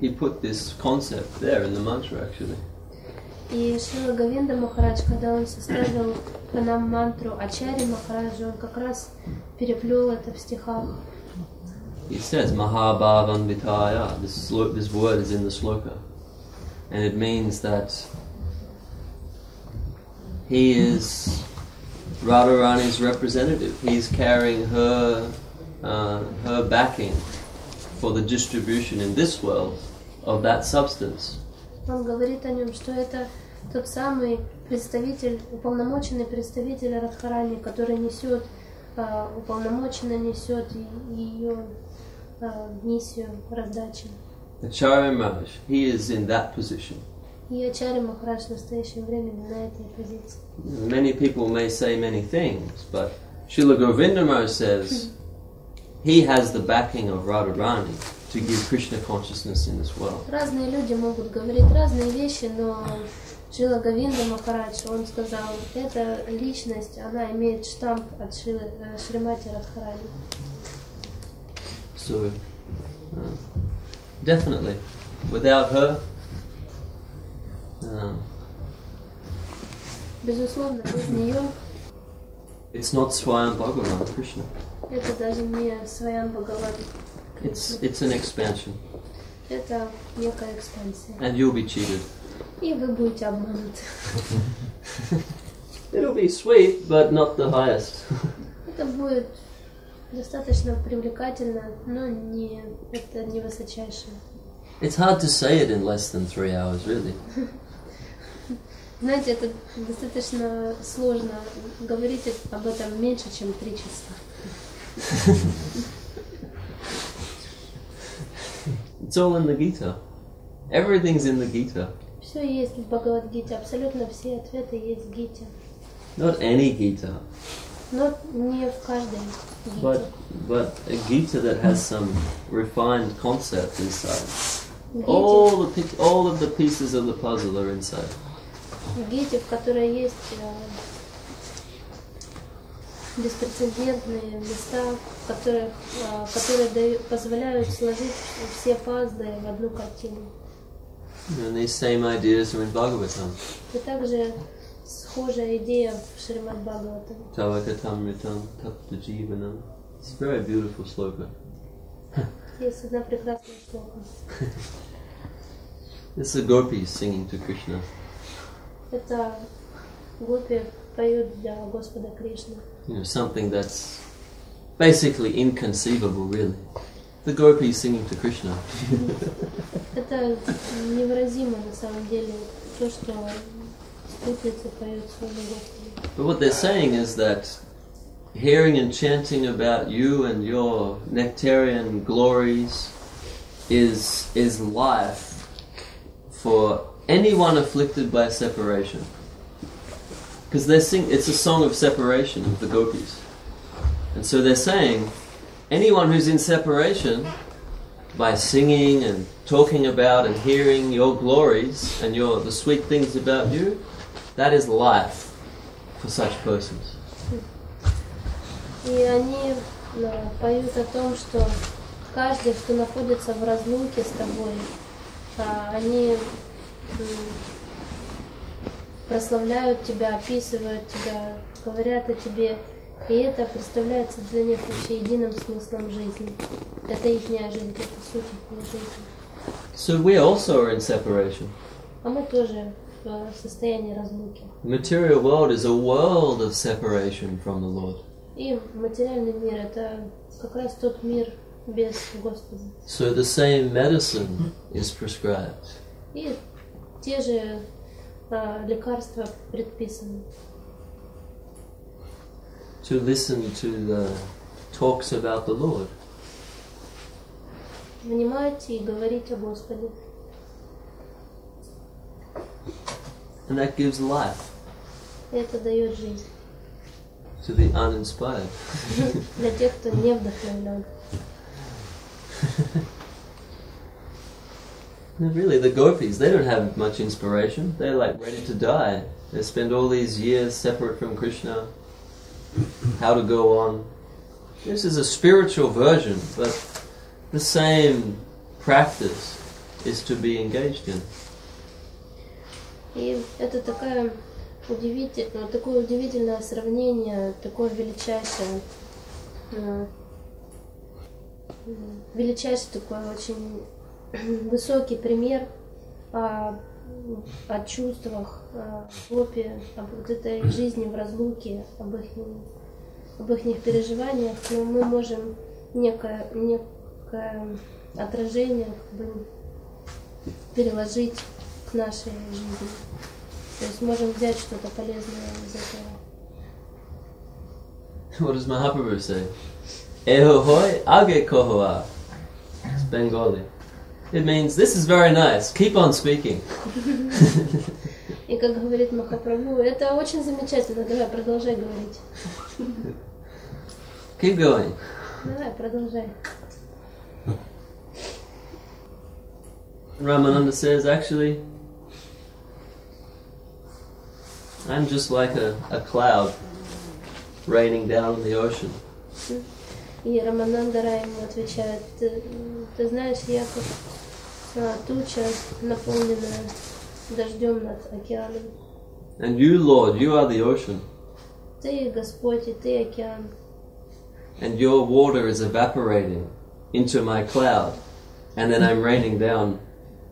he put this concept there in the mantra actually. И Шила Говинда Махарадж, когда он составил пранам мантру Ачари Махараджа, он как раз переплел это в стихах. He says Mahabhavan Vitaya, this, slo- this word is in the sloka. And it means that he is Radharani's representative. He's carrying her, uh, her backing for the distribution in this world of that substance. Он говорит о нем, что это тот самый представитель, уполномоченный представитель Радхарани, который несет, а, уполномоченно несет ее а, миссию раздачи. Acharya Maharaj, he is in that position. И Ачари Махарадж в настоящее время на этой позиции. Many people may say many things, but Srila Govinda Maharaj says he has the backing of Radharani to give Krishna consciousness in this world. Разные люди могут говорить разные вещи, но Шила Говинда Махарадж, он сказал, эта личность, она имеет штамп от Шилы, э, Шримати Радхарани. So, uh, definitely, without her, uh, Безусловно, без нее it's not Swayam Bhagavan, Krishna. это даже не Сваян Бхагаван, It's, it's an expansion. это некая экспансия. And you'll be cheated. И вы будете обмануты. It'll be sweet, but not the highest. Это будет достаточно привлекательно, но не, это не высочайшее. It's hard to say it in less than three hours, really. [laughs] Знаете, это достаточно сложно говорить об этом меньше, чем три часа. [laughs] It's all in the Gita. Everything's in the Gita. Все есть в Бхагавадгите, абсолютно все ответы есть в Гите. Not any Gita, Но не в каждой Гите. but but a Gita that has some refined concept inside. All the all of the pieces of the puzzle are inside. Гите, в которой есть э, беспрецедентные места, в которых, э, которые дают- позволяют сложить все пазлы в одну картину. And these same ideas are in Bhagavatam. И также схожая идея в Шримад Бхагаватам. Tapta jivanam. It's a very beautiful sloka. Есть одна прекрасная шлока. It's the gopis singing to Krishna. Это гопи поют для Господа Кришны. You know, something that's basically inconceivable, really. The gopis singing to Krishna. Это невыразимо на самом деле то, что But what they're saying is that hearing and chanting about you and your nectarian glories is is life for anyone afflicted by separation. Because they're sing it's a song of separation of the gopis. And so they're saying anyone who's in separation by singing and talking about and hearing your glories and your the sweet things about you, that is life for such persons. И они э, поют о том, что каждый, кто находится в разлуке с тобой, а, они прославляют тебя, описывают тебя, говорят о тебе. И это представляется для них вообще единым смыслом жизни. Это их жизнь, это суть их жизни. So we also are in separation. А мы тоже в состоянии разлуки. Material world is a world of separation from the Lord. И материальный мир это как раз тот мир без Господа. So the same medicine is prescribed. И те же а, лекарства предписаны. to listen to the talks about the Lord. Внимать и говорить о Господе. And that gives life Это дает жизнь to the uninspired. [laughs] для тех, кто не вдохновлен. [laughs] And really, the gopis, they don't have much inspiration. They're like ready to die. They spend all these years separate from Krishna. How to go on. This is a spiritual version, but the same practice is to be engaged in. И это такая удивительное, такое удивительное сравнение, такое величайшее, э, величайший такой очень [clears throat] высокий пример о, о чувствах, о хлопе, об вот этой жизни в разлуке, об их, об их переживаниях, но мы можем некое, некое отражение как бы, переложить нашей жизни. То есть можем взять что-то полезное из этого. What does Mahaprabhu say? Ehohoi age kohoa. It's Bengali. It means this is very nice. Keep on speaking. И как говорит Махапрабху, это очень замечательно, давай продолжай говорить. Keep going. Давай, продолжай. Ramananda says, actually, I'm just like a, a cloud raining down on the ocean. И Рамананда Рай ему отвечает, ты, ты знаешь, я как а, туча, наполненная дождем над океаном. And you, Lord, you are the ocean, Ты Господь, и ты океан. and your water is evaporating into my cloud, and then I'm raining down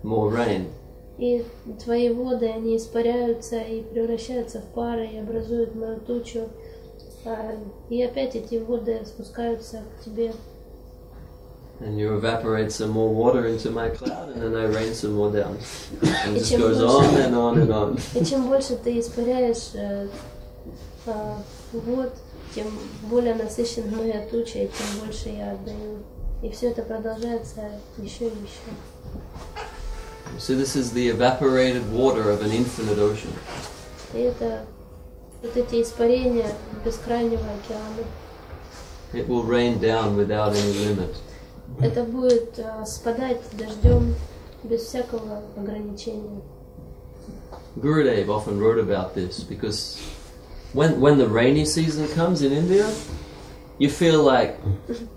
more rain. И твои воды, они испаряются и превращаются в пары и образуют мою тучу. А, И опять эти воды спускаются к тебе. And you evaporate some more water into my cloud, and then I rain some more down. [laughs] And it just goes больше- on and on and on. И чем больше ты испаряешь э, а, вод, тем более насыщена моя туча, и тем больше я отдаю. И все это продолжается еще и еще. So this is the evaporated water of an infinite ocean. И это вот эти испарения бескрайнего океана. It will rain down without any limit. Это будет а, спадать дождем без всякого ограничения. Gurudev often wrote about this because when when the rainy season comes in India, you feel like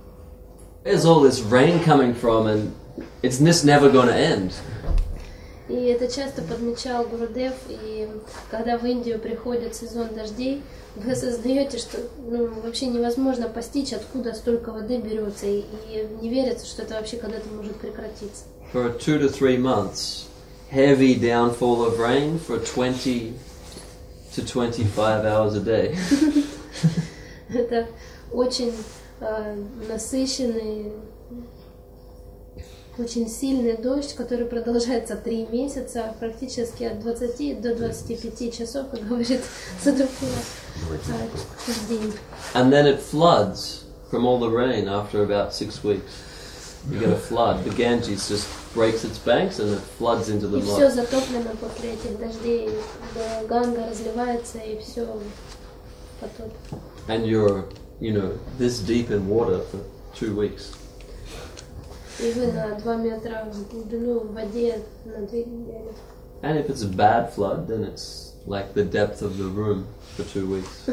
[laughs] there's all this rain coming from and it's just never going to end. И это часто подмечал Гурудев, и когда в Индию приходит сезон дождей, вы осознаете, что ну, вообще невозможно постичь, откуда столько воды берется, и, и не верится, что это вообще когда-то может прекратиться. For two to three months, heavy downfall of rain for 20 to 25 hours a day. [laughs] Это очень э, насыщенный, очень сильный дождь, который продолжается три месяца, практически от 20 до 25 часов, как говорит Садукула, в день. And then it floods from all the rain after about six weeks. You get a flood. The Ganges just breaks its banks and it floods into the И все mud. затоплено после этих дождей. Ганга разливается и все потоп. And you're, you know, this deep in water for two weeks. И вы на 2 метра в глубину в воде на две недели. And if it's a bad flood, then it's like the depth of the room for two weeks.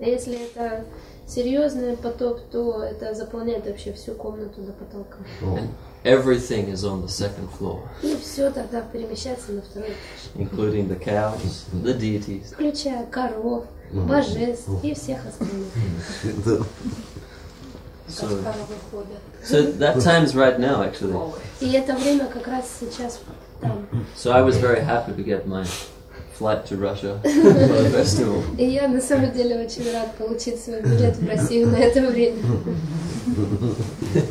А если это серьезный потоп, то это заполняет вообще всю комнату до потолка. And everything is on the second floor, И все тогда перемещается на второй этаж. including the cows, the deities. Включая коров, божеств и всех остальных. [laughs] So, so that time's right now, actually. И это время как раз сейчас там. So I was very happy to get my flight to Russia for the [laughs] festival. И я на самом деле очень рад получить свой билет в Россию на это время.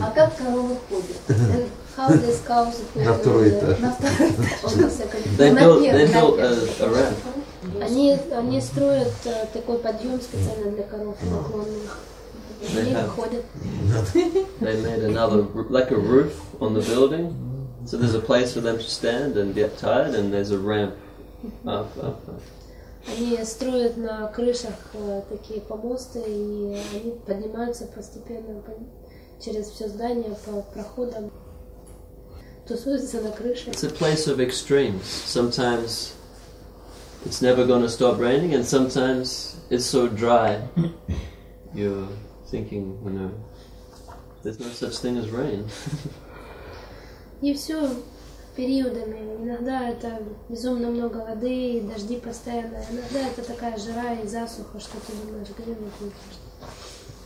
А как коровы ходят? And how these cows go На второй этаж. На этаж. They built, they a, a ramp. Они, они строят э, такой подъем специально для коров наклонный. They Они have- ходят. [laughs] They made another, r- like a roof on the building. So there's a place for them to stand and get tired, and there's a ramp up, up, up. Они строят на крышах э, такие помосты, и они поднимаются постепенно по- через все здание по проходам. Тусуются на крыше. It's a place of extremes. Sometimes it's never going to stop raining, and sometimes it's so dry. [laughs] You're thinking, you know, there's no such thing as rain. [laughs] И все периодами. Иногда это безумно много воды, и дожди постоянно. Иногда это такая жара и засуха, что ты думаешь, где вот мы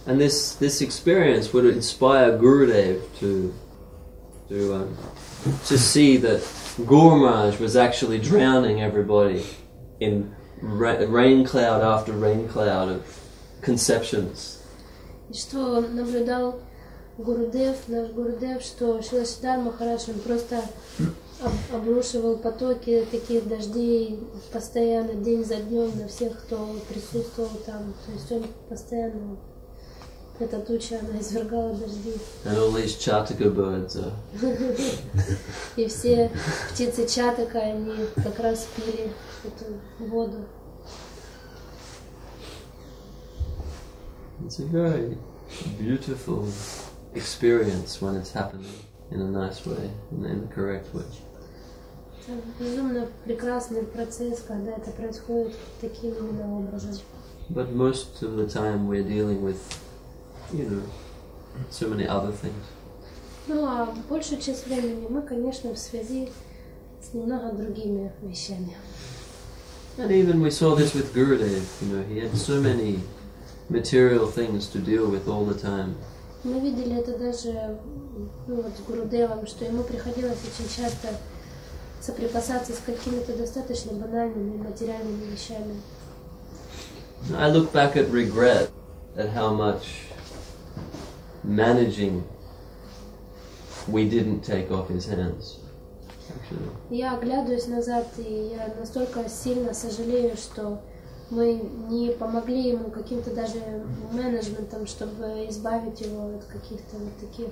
And this this experience would inspire Gurudev to to um, to see that Guru Maharaj was actually drowning everybody in ra- rain cloud after rain cloud of conceptions. Что наблюдал Гурудев, наш Гурудев, что Шилашидар Махараш, он просто об- обрушивал потоки таких дождей постоянно, день за днем на всех, кто присутствовал там. То есть он постоянно, эта туча, она извергала дожди. And all these Chataka birds are [laughs] И все птицы Чатака, они как раз пили эту воду. It's a very beautiful experience when it's happening in a nice way, in, in the correct way. Это безумно прекрасный процесс, когда это происходит таким именно образом. But most of the time we're dealing with, you know, so many other things. Ну а большую часть времени мы, конечно, в связи с немного другими вещами. And even we saw this with Gurudev, you know, he had so many material things to deal with all the time. Мы видели это даже ну, вот, с Гурудевом, что ему приходилось очень часто соприкасаться с какими-то достаточно банальными материальными вещами. I look back at regret at how much managing we didn't take off his hands. Actually. Я оглядываюсь назад, и я настолько сильно сожалею, что мы не помогли ему каким-то даже менеджментом, чтобы избавить его от каких-то вот таких.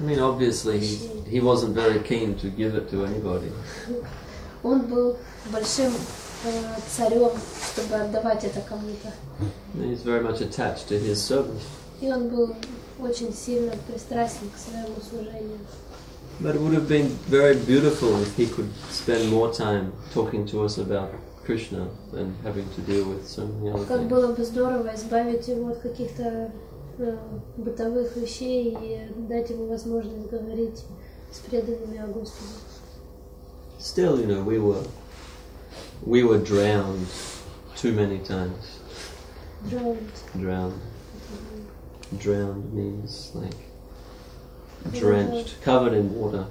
I mean, obviously, he, he wasn't very keen to give it to anybody. [laughs] Он был большим э, царем, чтобы отдавать это кому-то. He's very much attached to his service. И он был очень сильно пристрастен к своему служению. But it would have been very beautiful if he could spend more time talking to us about Krishna than having to deal with so many other Как things. было бы здорово избавить его от каких-то э, бытовых вещей и дать ему возможность говорить с преданными о Господе. Still, you know, we were we were drowned too many times. Drowned. Drowned. Drowned means like drenched, covered in water.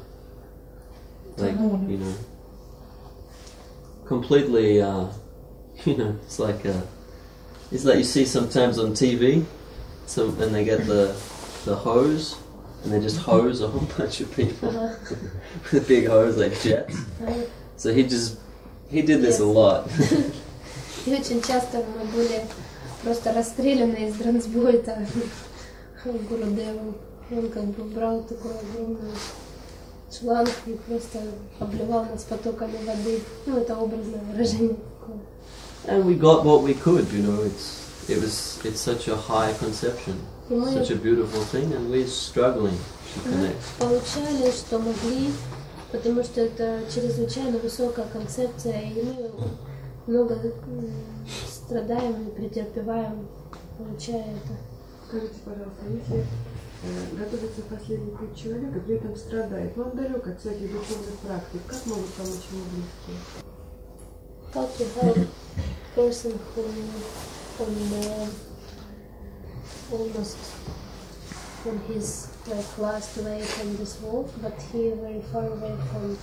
Like you know, completely. Uh, [laughs] you know, it's like uh it's like you see sometimes on TV. Some and they get the the hose and they just hose a whole [laughs] bunch of people Ага. [laughs] with a big hose like jets. Ага. So he just he did this a lot. И очень часто мы были просто расстреляны из Дрансбойта Гурудевом. Он как бы брал такую огромную шланг и просто обливал нас потоками воды. Ну, это образное выражение такое. And we got what we could, you know, it's, it was, it's such a high conception, мы such a beautiful thing, and we're struggling to connect. получали, что могли, потому что это чрезвычайно высокая концепция, и мы много страдаем и претерпеваем, получая это. Скажите, пожалуйста, если готовится последний путь человека, при этом страдает, но он далек от всяких духовных практик, как могут помочь ему близкие? How to help person who on the almost on his like last way from this world, but he very far away from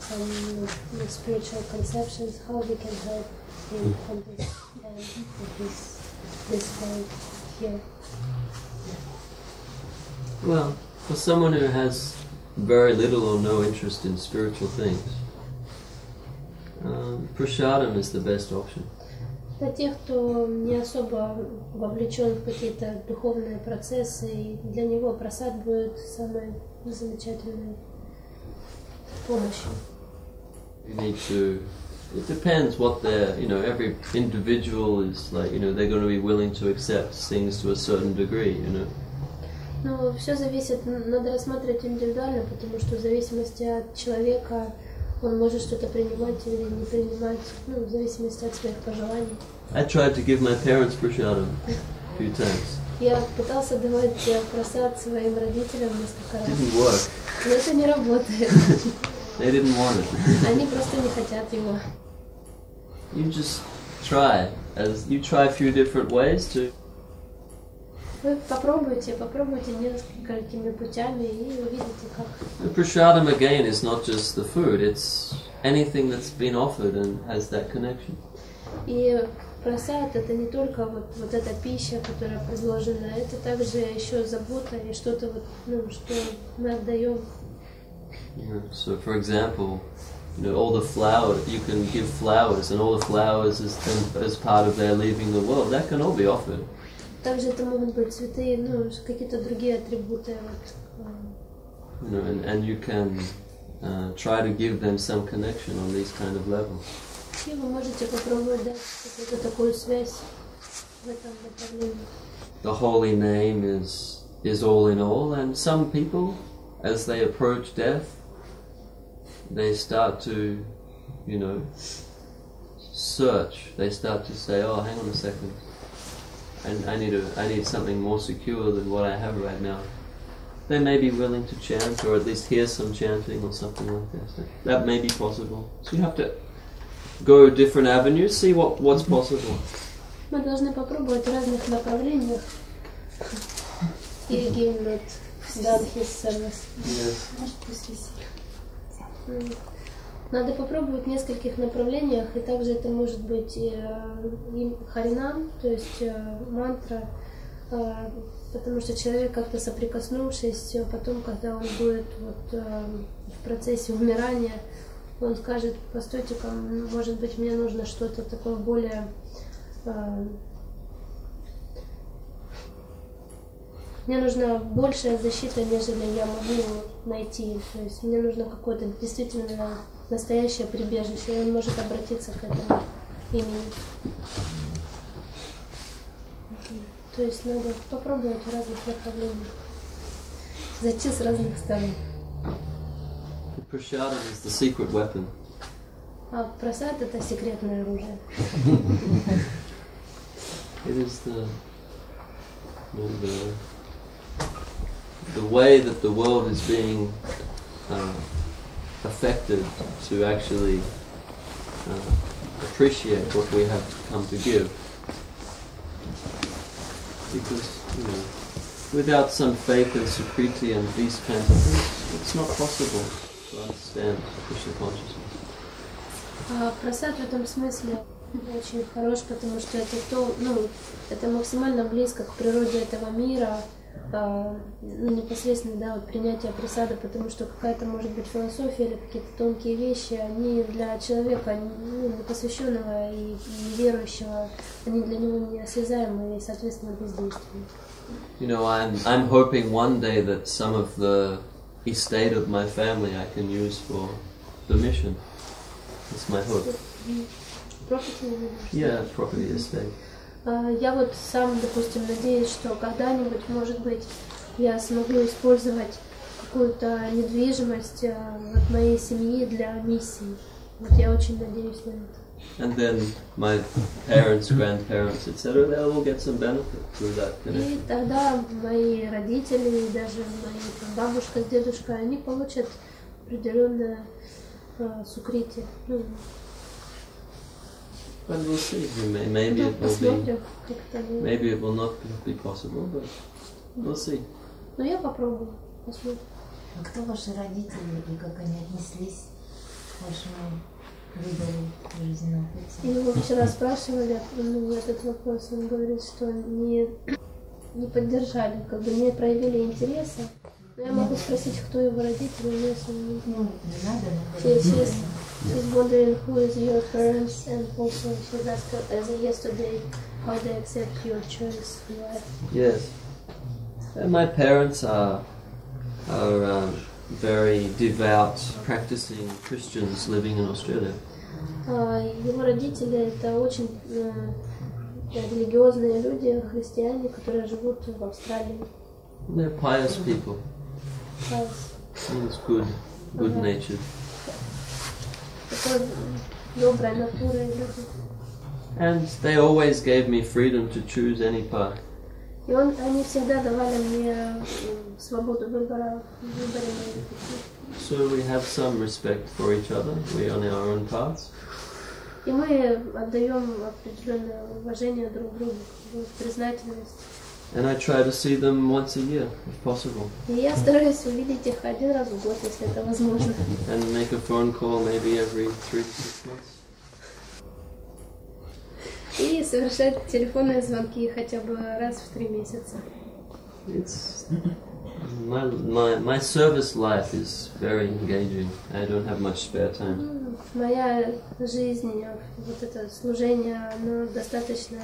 some uh, spiritual conceptions. How we can help him on this end of his this way here. Well, for someone who has very little or no interest in spiritual things, um, prasadam is the best option. Для тех, кто не особо вовлечен в какие-то духовные процессы, и для него просад будет самой замечательной помощью. You need to. It depends what they're. You know, every individual is like. You know, they're going to be willing to accept things to a certain degree. You know. Но все зависит, надо рассматривать индивидуально, потому что в зависимости от человека он может что-то принимать или не принимать, ну, в зависимости от своих пожеланий. I tried to give my parents prasadam a few times. Я пытался давать э, просад своим родителям несколько раз, Didn't work. но это не работает. They didn't want it. Они просто не хотят его. You just try. As you try a few different ways to Вы попробуйте, попробуйте несколькими путями и увидите, как. The prasadam again is not just the food, it's anything that's been offered and has that connection. И просад это не только вот, вот эта пища, которая предложена, это также еще забота и что-то вот, ну, что мы отдаем. Know, so, for example, you know, all the flowers, you can give flowers, and all the flowers as, as part of their leaving the world, that can all be offered. Также это могут быть цветы, ну, какие-то другие атрибуты. Вот. э, You know, and, and you can uh, try to give them some connection on these kind of levels. И вы можете попробовать дать какую-то такую связь в этом направлении. The holy name is is all in all, and some people, as they approach death, they start to, you know, search. They start to say, "Oh, hang on a second, and I need a, I need something more secure than what I have right now." They may be willing to chant, or at least hear some chanting, or something like that. So that may be possible. So you have to go different avenues, see what what's possible. Мы должны попробовать в разных направлениях. И give not done his service. Yes. М. Надо попробовать в нескольких направлениях, и также это может быть э, харинам, то есть э, мантра, э, потому что человек как-то соприкоснувшись, э, потом, когда он будет вот, э, в процессе умирания, он скажет, постойте-ка, м, может быть, мне нужно что-то такое более э, мне нужна большая защита, нежели я могу найти. То есть мне нужно какое-то действительно настоящее прибежище, и он может обратиться к этому имени. То есть надо попробовать в разных направлениях. Зайти с разных сторон. Prasadam is the secret weapon. А просад это секретное оружие. It is the, the the way that the world is being uh, affected to actually uh, appreciate what we have come to give. Because you know, without some faith and sukriti and these kinds of things, it's not possible to understand Krishna consciousness. А просад в этом смысле очень хорош, потому что это то, ну, это максимально близко к природе этого мира, а, ну, непосредственно, да, вот принятие присада, потому что какая-то, может быть, философия или какие-то тонкие вещи, они для человека, ну, непосвященного и неверующего, они для него неосязаемы и, соответственно, бездейственны. You know, I'm I'm hoping one day that some of the estate of my family I can use for the mission. That's my hope. Что- Yeah, property estate. А, Я вот сам, допустим, надеюсь, что когда-нибудь, может быть, я смогу использовать какую-то недвижимость а, вот моей семьи для миссии. Вот я очень надеюсь на это. And then my parents, grandparents, etc., they'll all get some benefit through that connection. И тогда мои родители и даже мои бабушка с дедушкой, они получат определенное а, Ну, But we'll see. Maybe ну, it will be, maybe it will not be possible, but we'll see. Но я попробую. Посмотрим. А кто ваши родители и как они отнеслись к вашему выбору жизненного пути? Его вчера спрашивали ну, этот вопрос, он говорит, что не, не поддержали, как бы не проявили интереса. Но я могу спросить, кто его родители, но если не Ну, не надо, но she's, she's wondering who is your parents and also she's asked as a yesterday how they accept your choice in life. Yes. And my parents are are um, very devout, practicing Christians living in Australia. А, Его родители это очень э, религиозные люди, христиане, которые живут в Австралии. They're pious people. А, And it's good, good natured. Такой доброй натуры люди. And they always gave me freedom to choose any path. И он, они всегда давали мне м, свободу выбора в выборе моего пути. So we have some respect for each other. We're on our own paths. И мы отдаем определенное уважение друг другу, как бы признательность. And I try to see them once a year, if possible. [laughs] И я стараюсь увидеть их один раз в год, если это возможно. And make a phone call maybe every three to six months. И совершать телефонные звонки хотя бы раз в три месяца. It's my, my my service life is very engaging. I don't have much spare time. Ну, Моя жизнь, вот это служение, оно достаточно...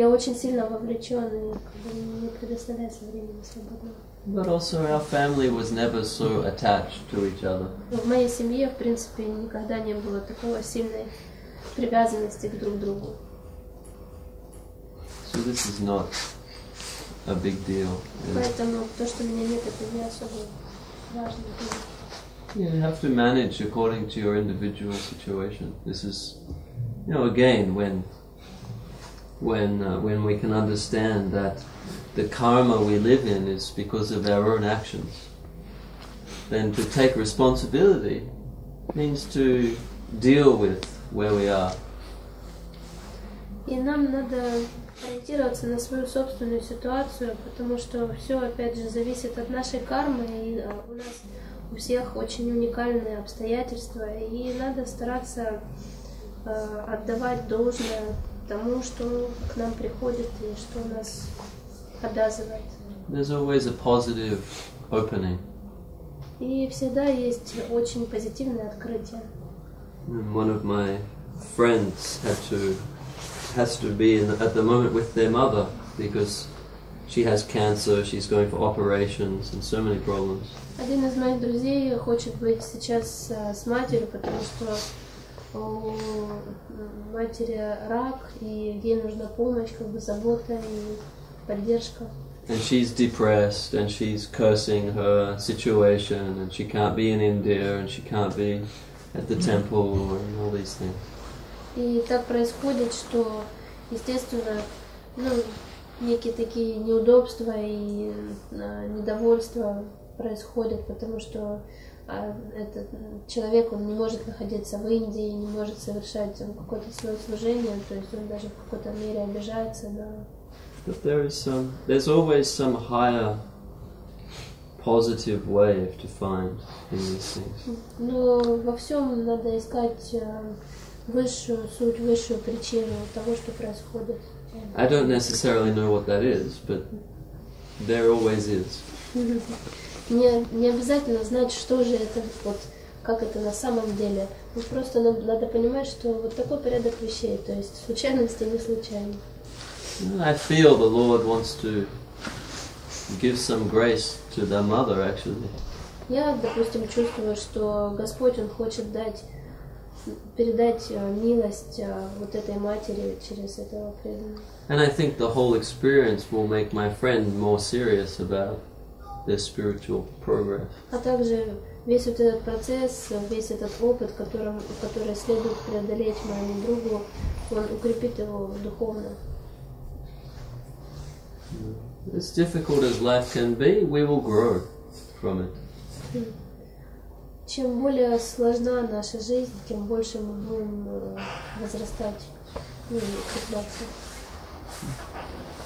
Я очень сильно вовлечен и как бы не предоставляется времени свободного. But also our family was never so attached to each other. В моей семье, в принципе, никогда не было такого сильной привязанности к друг другу. So this is not a big deal. And Поэтому то, что меня нет, это не особо важно. you have to manage according to your individual situation. This is, you know, again when when uh, when we can understand that the karma we live in is because of our own actions. Then to take responsibility means to deal with where we are. И нам надо ориентироваться на свою собственную ситуацию, потому что все, опять же, зависит от нашей кармы, и а, у нас у всех очень уникальные обстоятельства, и надо стараться э, отдавать должное тому, что к нам приходит и что нас обязывает. There's always a positive opening. И всегда есть очень позитивное открытие. And one of my friends had to has to be in, at the moment with their mother because she has cancer, she's going for operations and so many problems. Один из моих друзей хочет быть сейчас э, с матерью, потому что у матери рак, и ей нужна помощь, как бы забота и поддержка. And she's depressed and she's cursing her situation and she can't be in India and she can't be at the temple and all these things. И так происходит, что, естественно, ну, некие такие неудобства и э, недовольства происходят, потому что а, этот м, человек, он не может находиться в Индии, не может совершать там, какое-то свое служение, то есть он даже в какой-то мере обижается на But there is some there's always some higher positive wave to find in these things. Но во всем надо искать э, высшую суть, высшую причину того, что происходит. I don't necessarily know what that is, but there always is. [laughs] Не, не обязательно знать, что же это, вот, как это на самом деле. Ну, просто нам надо понимать, что вот такой порядок вещей, то есть случайности не случайны. I feel the Lord wants to give some grace to the mother actually. Я, допустим, чувствую, что Господь, Он хочет дать, передать э, милость э, вот этой матери через этого преданного. And I think the whole experience will make my friend more serious about their spiritual progress. А также весь вот этот процесс, весь этот опыт, которым, который следует преодолеть моему другу, он укрепит его духовно. As difficult as life can be, we will grow from it. Чем более сложна наша жизнь, тем больше мы будем э, возрастать ну, укрепляться.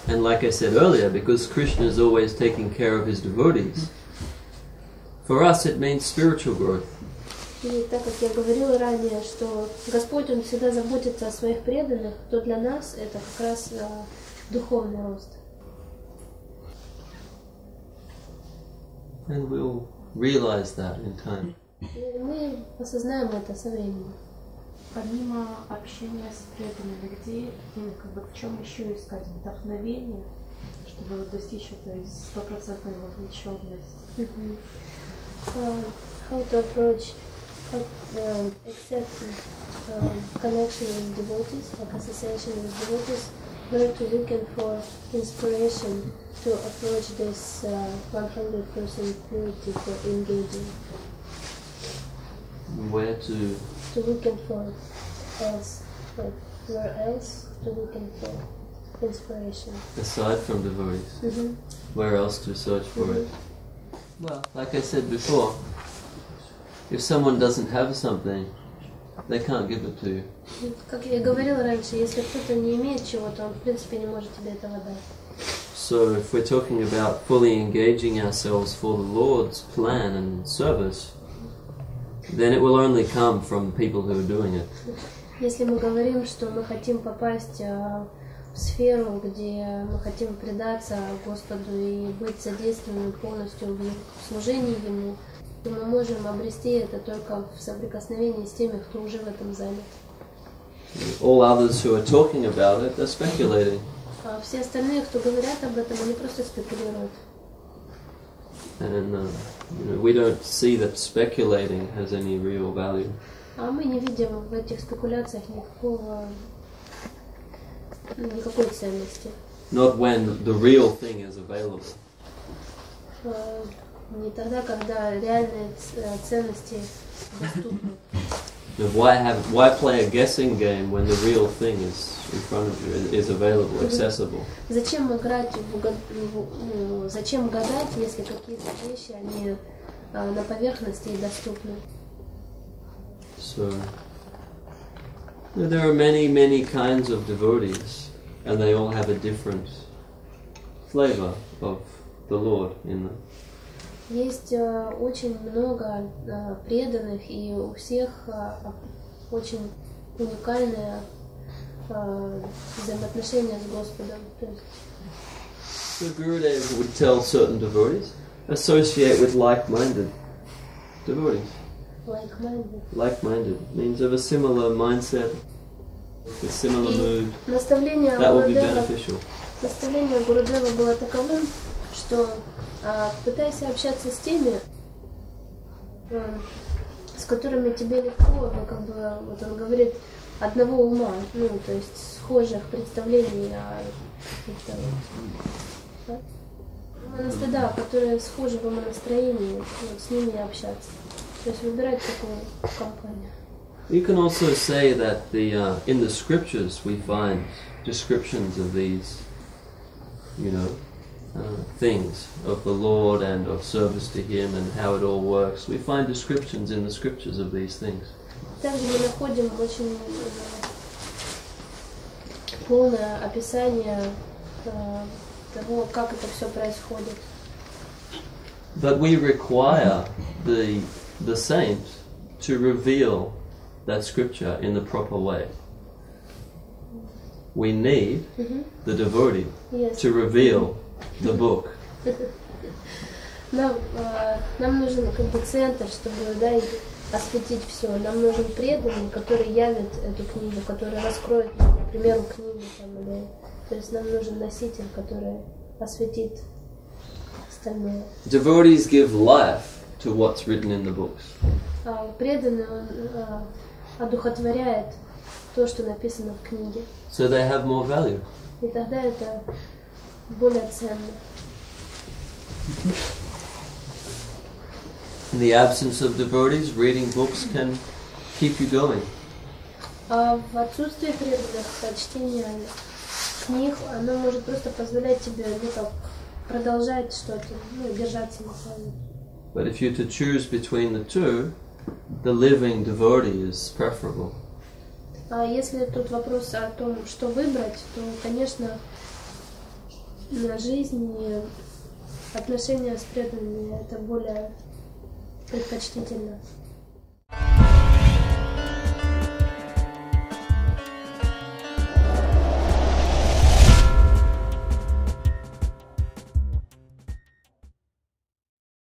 And like I said earlier, because Krishna is always taking care of his devotees, for us it means spiritual growth. И так как я говорила ранее, что Господь, Он всегда заботится о своих преданных, то для нас это как раз э, духовный рост. And we'll realize that in time. И мы осознаем это со временем. Помимо общения с преданными, где, ну, как бы, в чем еще искать вдохновение, чтобы вот достичь этой стопроцентной вовлеченности? Uh, how to approach how, um, accept um, connection with devotees, like association with devotees, where to looking for inspiration to approach this uh, 100% purity for engaging, Where to to looking for else, like where else to looking for inspiration. aside from devotees, Mhm. where else to search for it? Well, like I said before, if someone doesn't have something, they can't give it to you. Как я и говорила раньше, если кто-то не имеет чего-то, он в принципе не может тебе этого дать. So, if we're talking about fully engaging ourselves for the Lord's plan and service, then it will only come from people who are doing it. Если мы говорим, что мы хотим попасть э, в сферу, где мы хотим предаться Господу и быть задействованными полностью в служении Ему, то мы можем обрести это только в соприкосновении с теми, кто уже в этом занят. All others who are talking about it are speculating. А все остальные, кто говорят об этом, они просто спекулируют. And uh, we don't see that speculating has any real value. А мы не видим в этих спекуляциях никакого, никакой ценности. Not when the real thing is available. Э, Не тогда, когда реальные ц- э, ценности доступны. You know, why have why play a guessing game when the real thing is in front of you, is available, accessible? Зачем играть в угад- в- ну, зачем гадать, если какие-то вещи они а, на поверхности и доступны? So you know, there are many, many kinds of devotees, and they all have a different flavor of the Lord in them. Есть э, очень много э, преданных, и у всех э, очень уникальное э, взаимоотношение с Господом. So Gurudev would tell certain devotees, associate with like-minded devotees. like-minded. Like-minded means of a similar mindset, with similar mood. That will be beneficial. Наставление Гурудева было таковым, что а, пытайся общаться с теми, а, с которыми тебе легко, ну, как бы, вот он говорит, одного ума, ну, то есть схожих представлений о каких-то вот, да? Которые схожи в умонастроении, вот, с ними общаться. То есть выбирать такую компанию. You can also say that the uh, in the scriptures we find descriptions of these, you know, uh, things of the Lord and of service to Him and how it all works. We find descriptions in the scriptures of these things. Также мы находим очень э, полное описание э, того, как это все происходит. But we require the the saint to reveal that scripture in the proper way. We need Мгм. the devotee Yes. to reveal the book. Нам, э, нам нужен как бы центр, чтобы да, осветить все. Нам нужен преданный, который явит эту книгу, который раскроет, к примеру, книгу. Там, или- То есть нам нужен носитель, который осветит остальное. Devotees give life to what's written in the books. А преданный, он а, одухотворяет то, что написано в книге. So they have more value. И тогда это более ценно. In the absence of devotees, reading books can keep you going. А в отсутствии преданных чтение книг, оно может просто позволять тебе ну, как, продолжать что-то, ну, держаться на плане. But if you're to choose between the two, the living devotee is preferable. А если тут вопрос о том, что выбрать, то, конечно, на жизнь, и отношения с преданными это более предпочтительно.